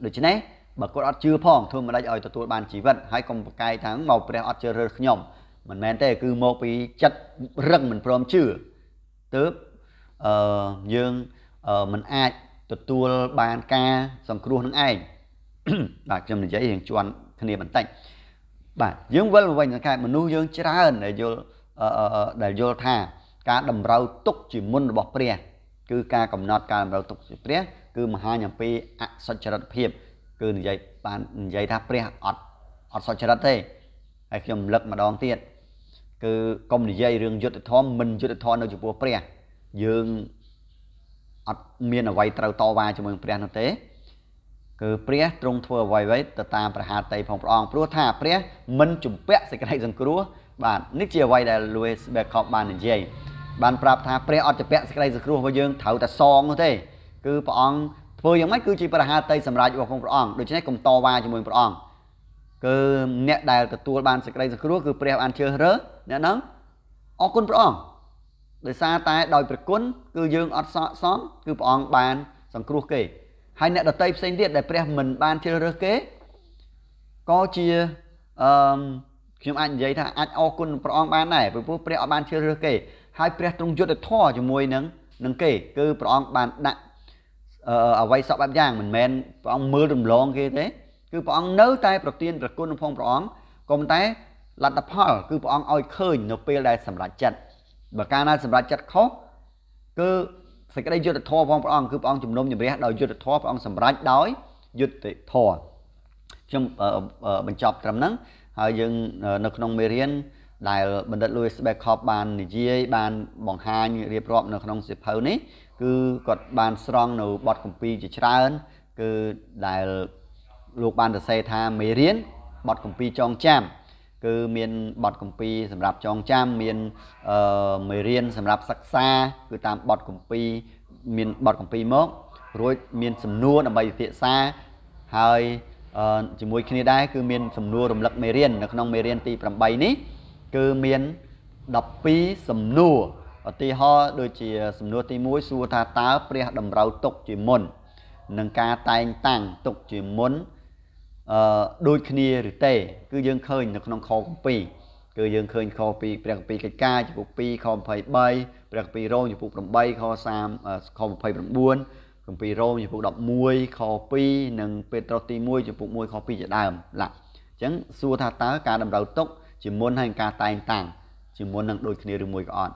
[SPEAKER 1] ដូច្នេះបើគាត់អត់ជឿផងធ្វើមិនដេចឲ្យទទួលបានជីវិតហើយកុំប្រកែកថាមកព្រះអត់ជឿរើសខ្ញុំមិនមែនទេគឺមកពីចិត្តរឹងមិនព្រមជឿទើបអឺយើង មិនអាចទទួលបានការសង្គ្រោះនឹងឯងបាទខ្ញុំនិយាយរៀងជន់គ្នាបន្តិចបាទយើងវិលមកវិញសង្ខេបមនុស្សយើងច្រើនដែលយល់ដែលយល់ថាការតម្រូវទុកជាមុនរបស់ព្រះ គឺការកំណត់ការតម្រូវទុកជាព្រះគឺមហាញអំពីអសុចរិតភាពគឺនិយាយបាននិយាយថាព្រះអត់អត់សុចរិតទេហើយខ្ញុំរំលឹកម្ដងទៀតគឺកុំនិយាយរឿងយុទ្ធធម៌មិនយុទ្ធធម៌នៅចំពោះព្រះ យើង អត់មានអ្វីត្រូវតវ៉ាជាមួយនឹងព្រះនោះទេគឺព្រះទ្រង់ធ្វើអ្វីៗទៅតាមប្រហាតីផងព្រះអង្គព្រោះថាព្រះមិនជំពាក់សេចក្តីសង្គ្រោះបាទនេះជាអ្វីដែល Louis Backup បាននិយាយបានប្រាប់ថាព្រះអត់ជំពាក់សេចក្តីសង្គ្រោះរបស់យើងត្រូវតែសងនោះទេ គឺព្រះអង្គធ្វើយ៉ាងម៉េចគឺជាប្រហាតីសម្រាប់របស់ព្រះអង្គដូច្នេះកុំតវ៉ាជាមួយព្រះអង្គគឺអ្នកដែលទទួលបានសេចក្តីសង្គ្រោះគឺព្រះបានជឿរើអ្នកហ្នឹងអរគុណព្រះអង្គ ដោយសារតែដោយប្រគុណគឺយើងអត់ស័កសមគឺព្រះអង្គបានសង្គ្រោះគេហើយអ្នកដតីផ្សេងទៀតដែលព្រះមិនបានជ្រើសរើសគេក៏ជាអឺខ្ញុំអាចនិយាយថាអាចអរគុណព្រះអង្គបានដែរព្រោះព្រះអត់បានជ្រើសរើសគេហើយព្រះទ្រង់យុទ្ធធម៌ជាមួយនឹងនឹងគេគឺព្រះអង្គបានដាក់អ្វីសពបែបយ៉ាងមិនមែនព្រះអង្គមើលរំលងគេទេគឺព្រះអង្គនៅតែប្រទានប្រគុណផងព្រះអង្គក៏ប៉ុន្តែលទ្ធផលគឺព្រះអង្គឲ្យឃើញនៅពេលដែលសម្រេចចិត្ត បើកាលណាសម្រេចចិត្តខុសគឺសេចក្តីយុត្តិធម៌ផងព្រះអង្គគឺព្រះអង្គជំនុំជម្រះដោយយុត្តិធម៌ព្រះអង្គសម្រេចដោយយុត្តិធម៌ខ្ញុំបញ្ចប់ត្រឹមហ្នឹងហើយយើងនៅក្នុងមេរៀនដែលបណ្ឌិត Louis Beckhoff បាននិយាយបានបង្ហាញរៀបរាប់នៅក្នុងសៀវភៅនេះគឺគាត់បានស្រង់នៅបទគម្ពីរជាច្រើន គឺដែលលោកបានសរសេរថាមេរៀនបទគម្ពីរចងចាំ គឺមានបទកម្ពីសម្រាប់ចងចាំមានអឺមេរៀនសម្រាប់សិក្សា គឺតាមបទកម្ពីមានបទកម្ពីមករួចមានសំណួរដើម្បីពិភាក្សាហើយជាមួយគ្នាដែរគឺមានសំណួររំលឹកមេរៀននៅក្នុងមេរៀនទី8នេះគឺមាន12សំណួរឧទាហរណ៍ដូចជាសំណួរទី1សួរថាតើព្រះតម្រូវទុកជាមុននឹងការតែងតាំងទុកជាមុន អឺដូចគ្នាឬទេ គឺយើងឃើញនៅក្នុងខគម្ពីរគឺយើងឃើញខពីព្រះគម្ពីរកិច្ចការចំពុក2ខ23ព្រះគម្ពីររ៉ូមចំពុក8ខ30ខ29គម្ពីររ៉ូមចំពុក11ខ2និងពេត្រុសទី1ចំពុក1ខ2ជាដើមឡាអញ្ចឹងសួរថាតើការតម្រូវទុកជាមុនហើយការតែងតាំងជាមុននឹងដូចគ្នាឬមួយក៏អត់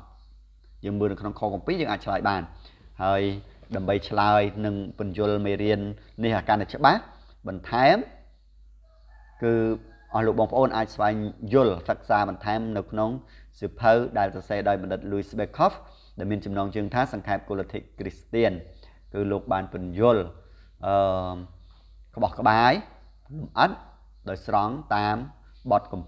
[SPEAKER 1] យើងមើលនៅក្នុងខគម្ពីរយើងអាចឆ្លើយបាន ហើយដើម្បីឆ្លើយនិងបញ្យលមេរៀននេះអាការតែច្បាស់បន្ថែម គឺអស់លោកបងប្អូនអាចស្វែងយល់សិក្សាបន្ថែមនៅក្នុងសៀវភៅដែលសរសេរដោយបណ្ឌិត Louis Beckhoff ដែលមានចំណងជើងថាសង្ខេបគោលលទ្ធិគ្រីស្ទៀនគឺលោកបានពន្យល់អឺក្បោះក្បាយលំអិតដោយស្រង់តាមបទកម្ពី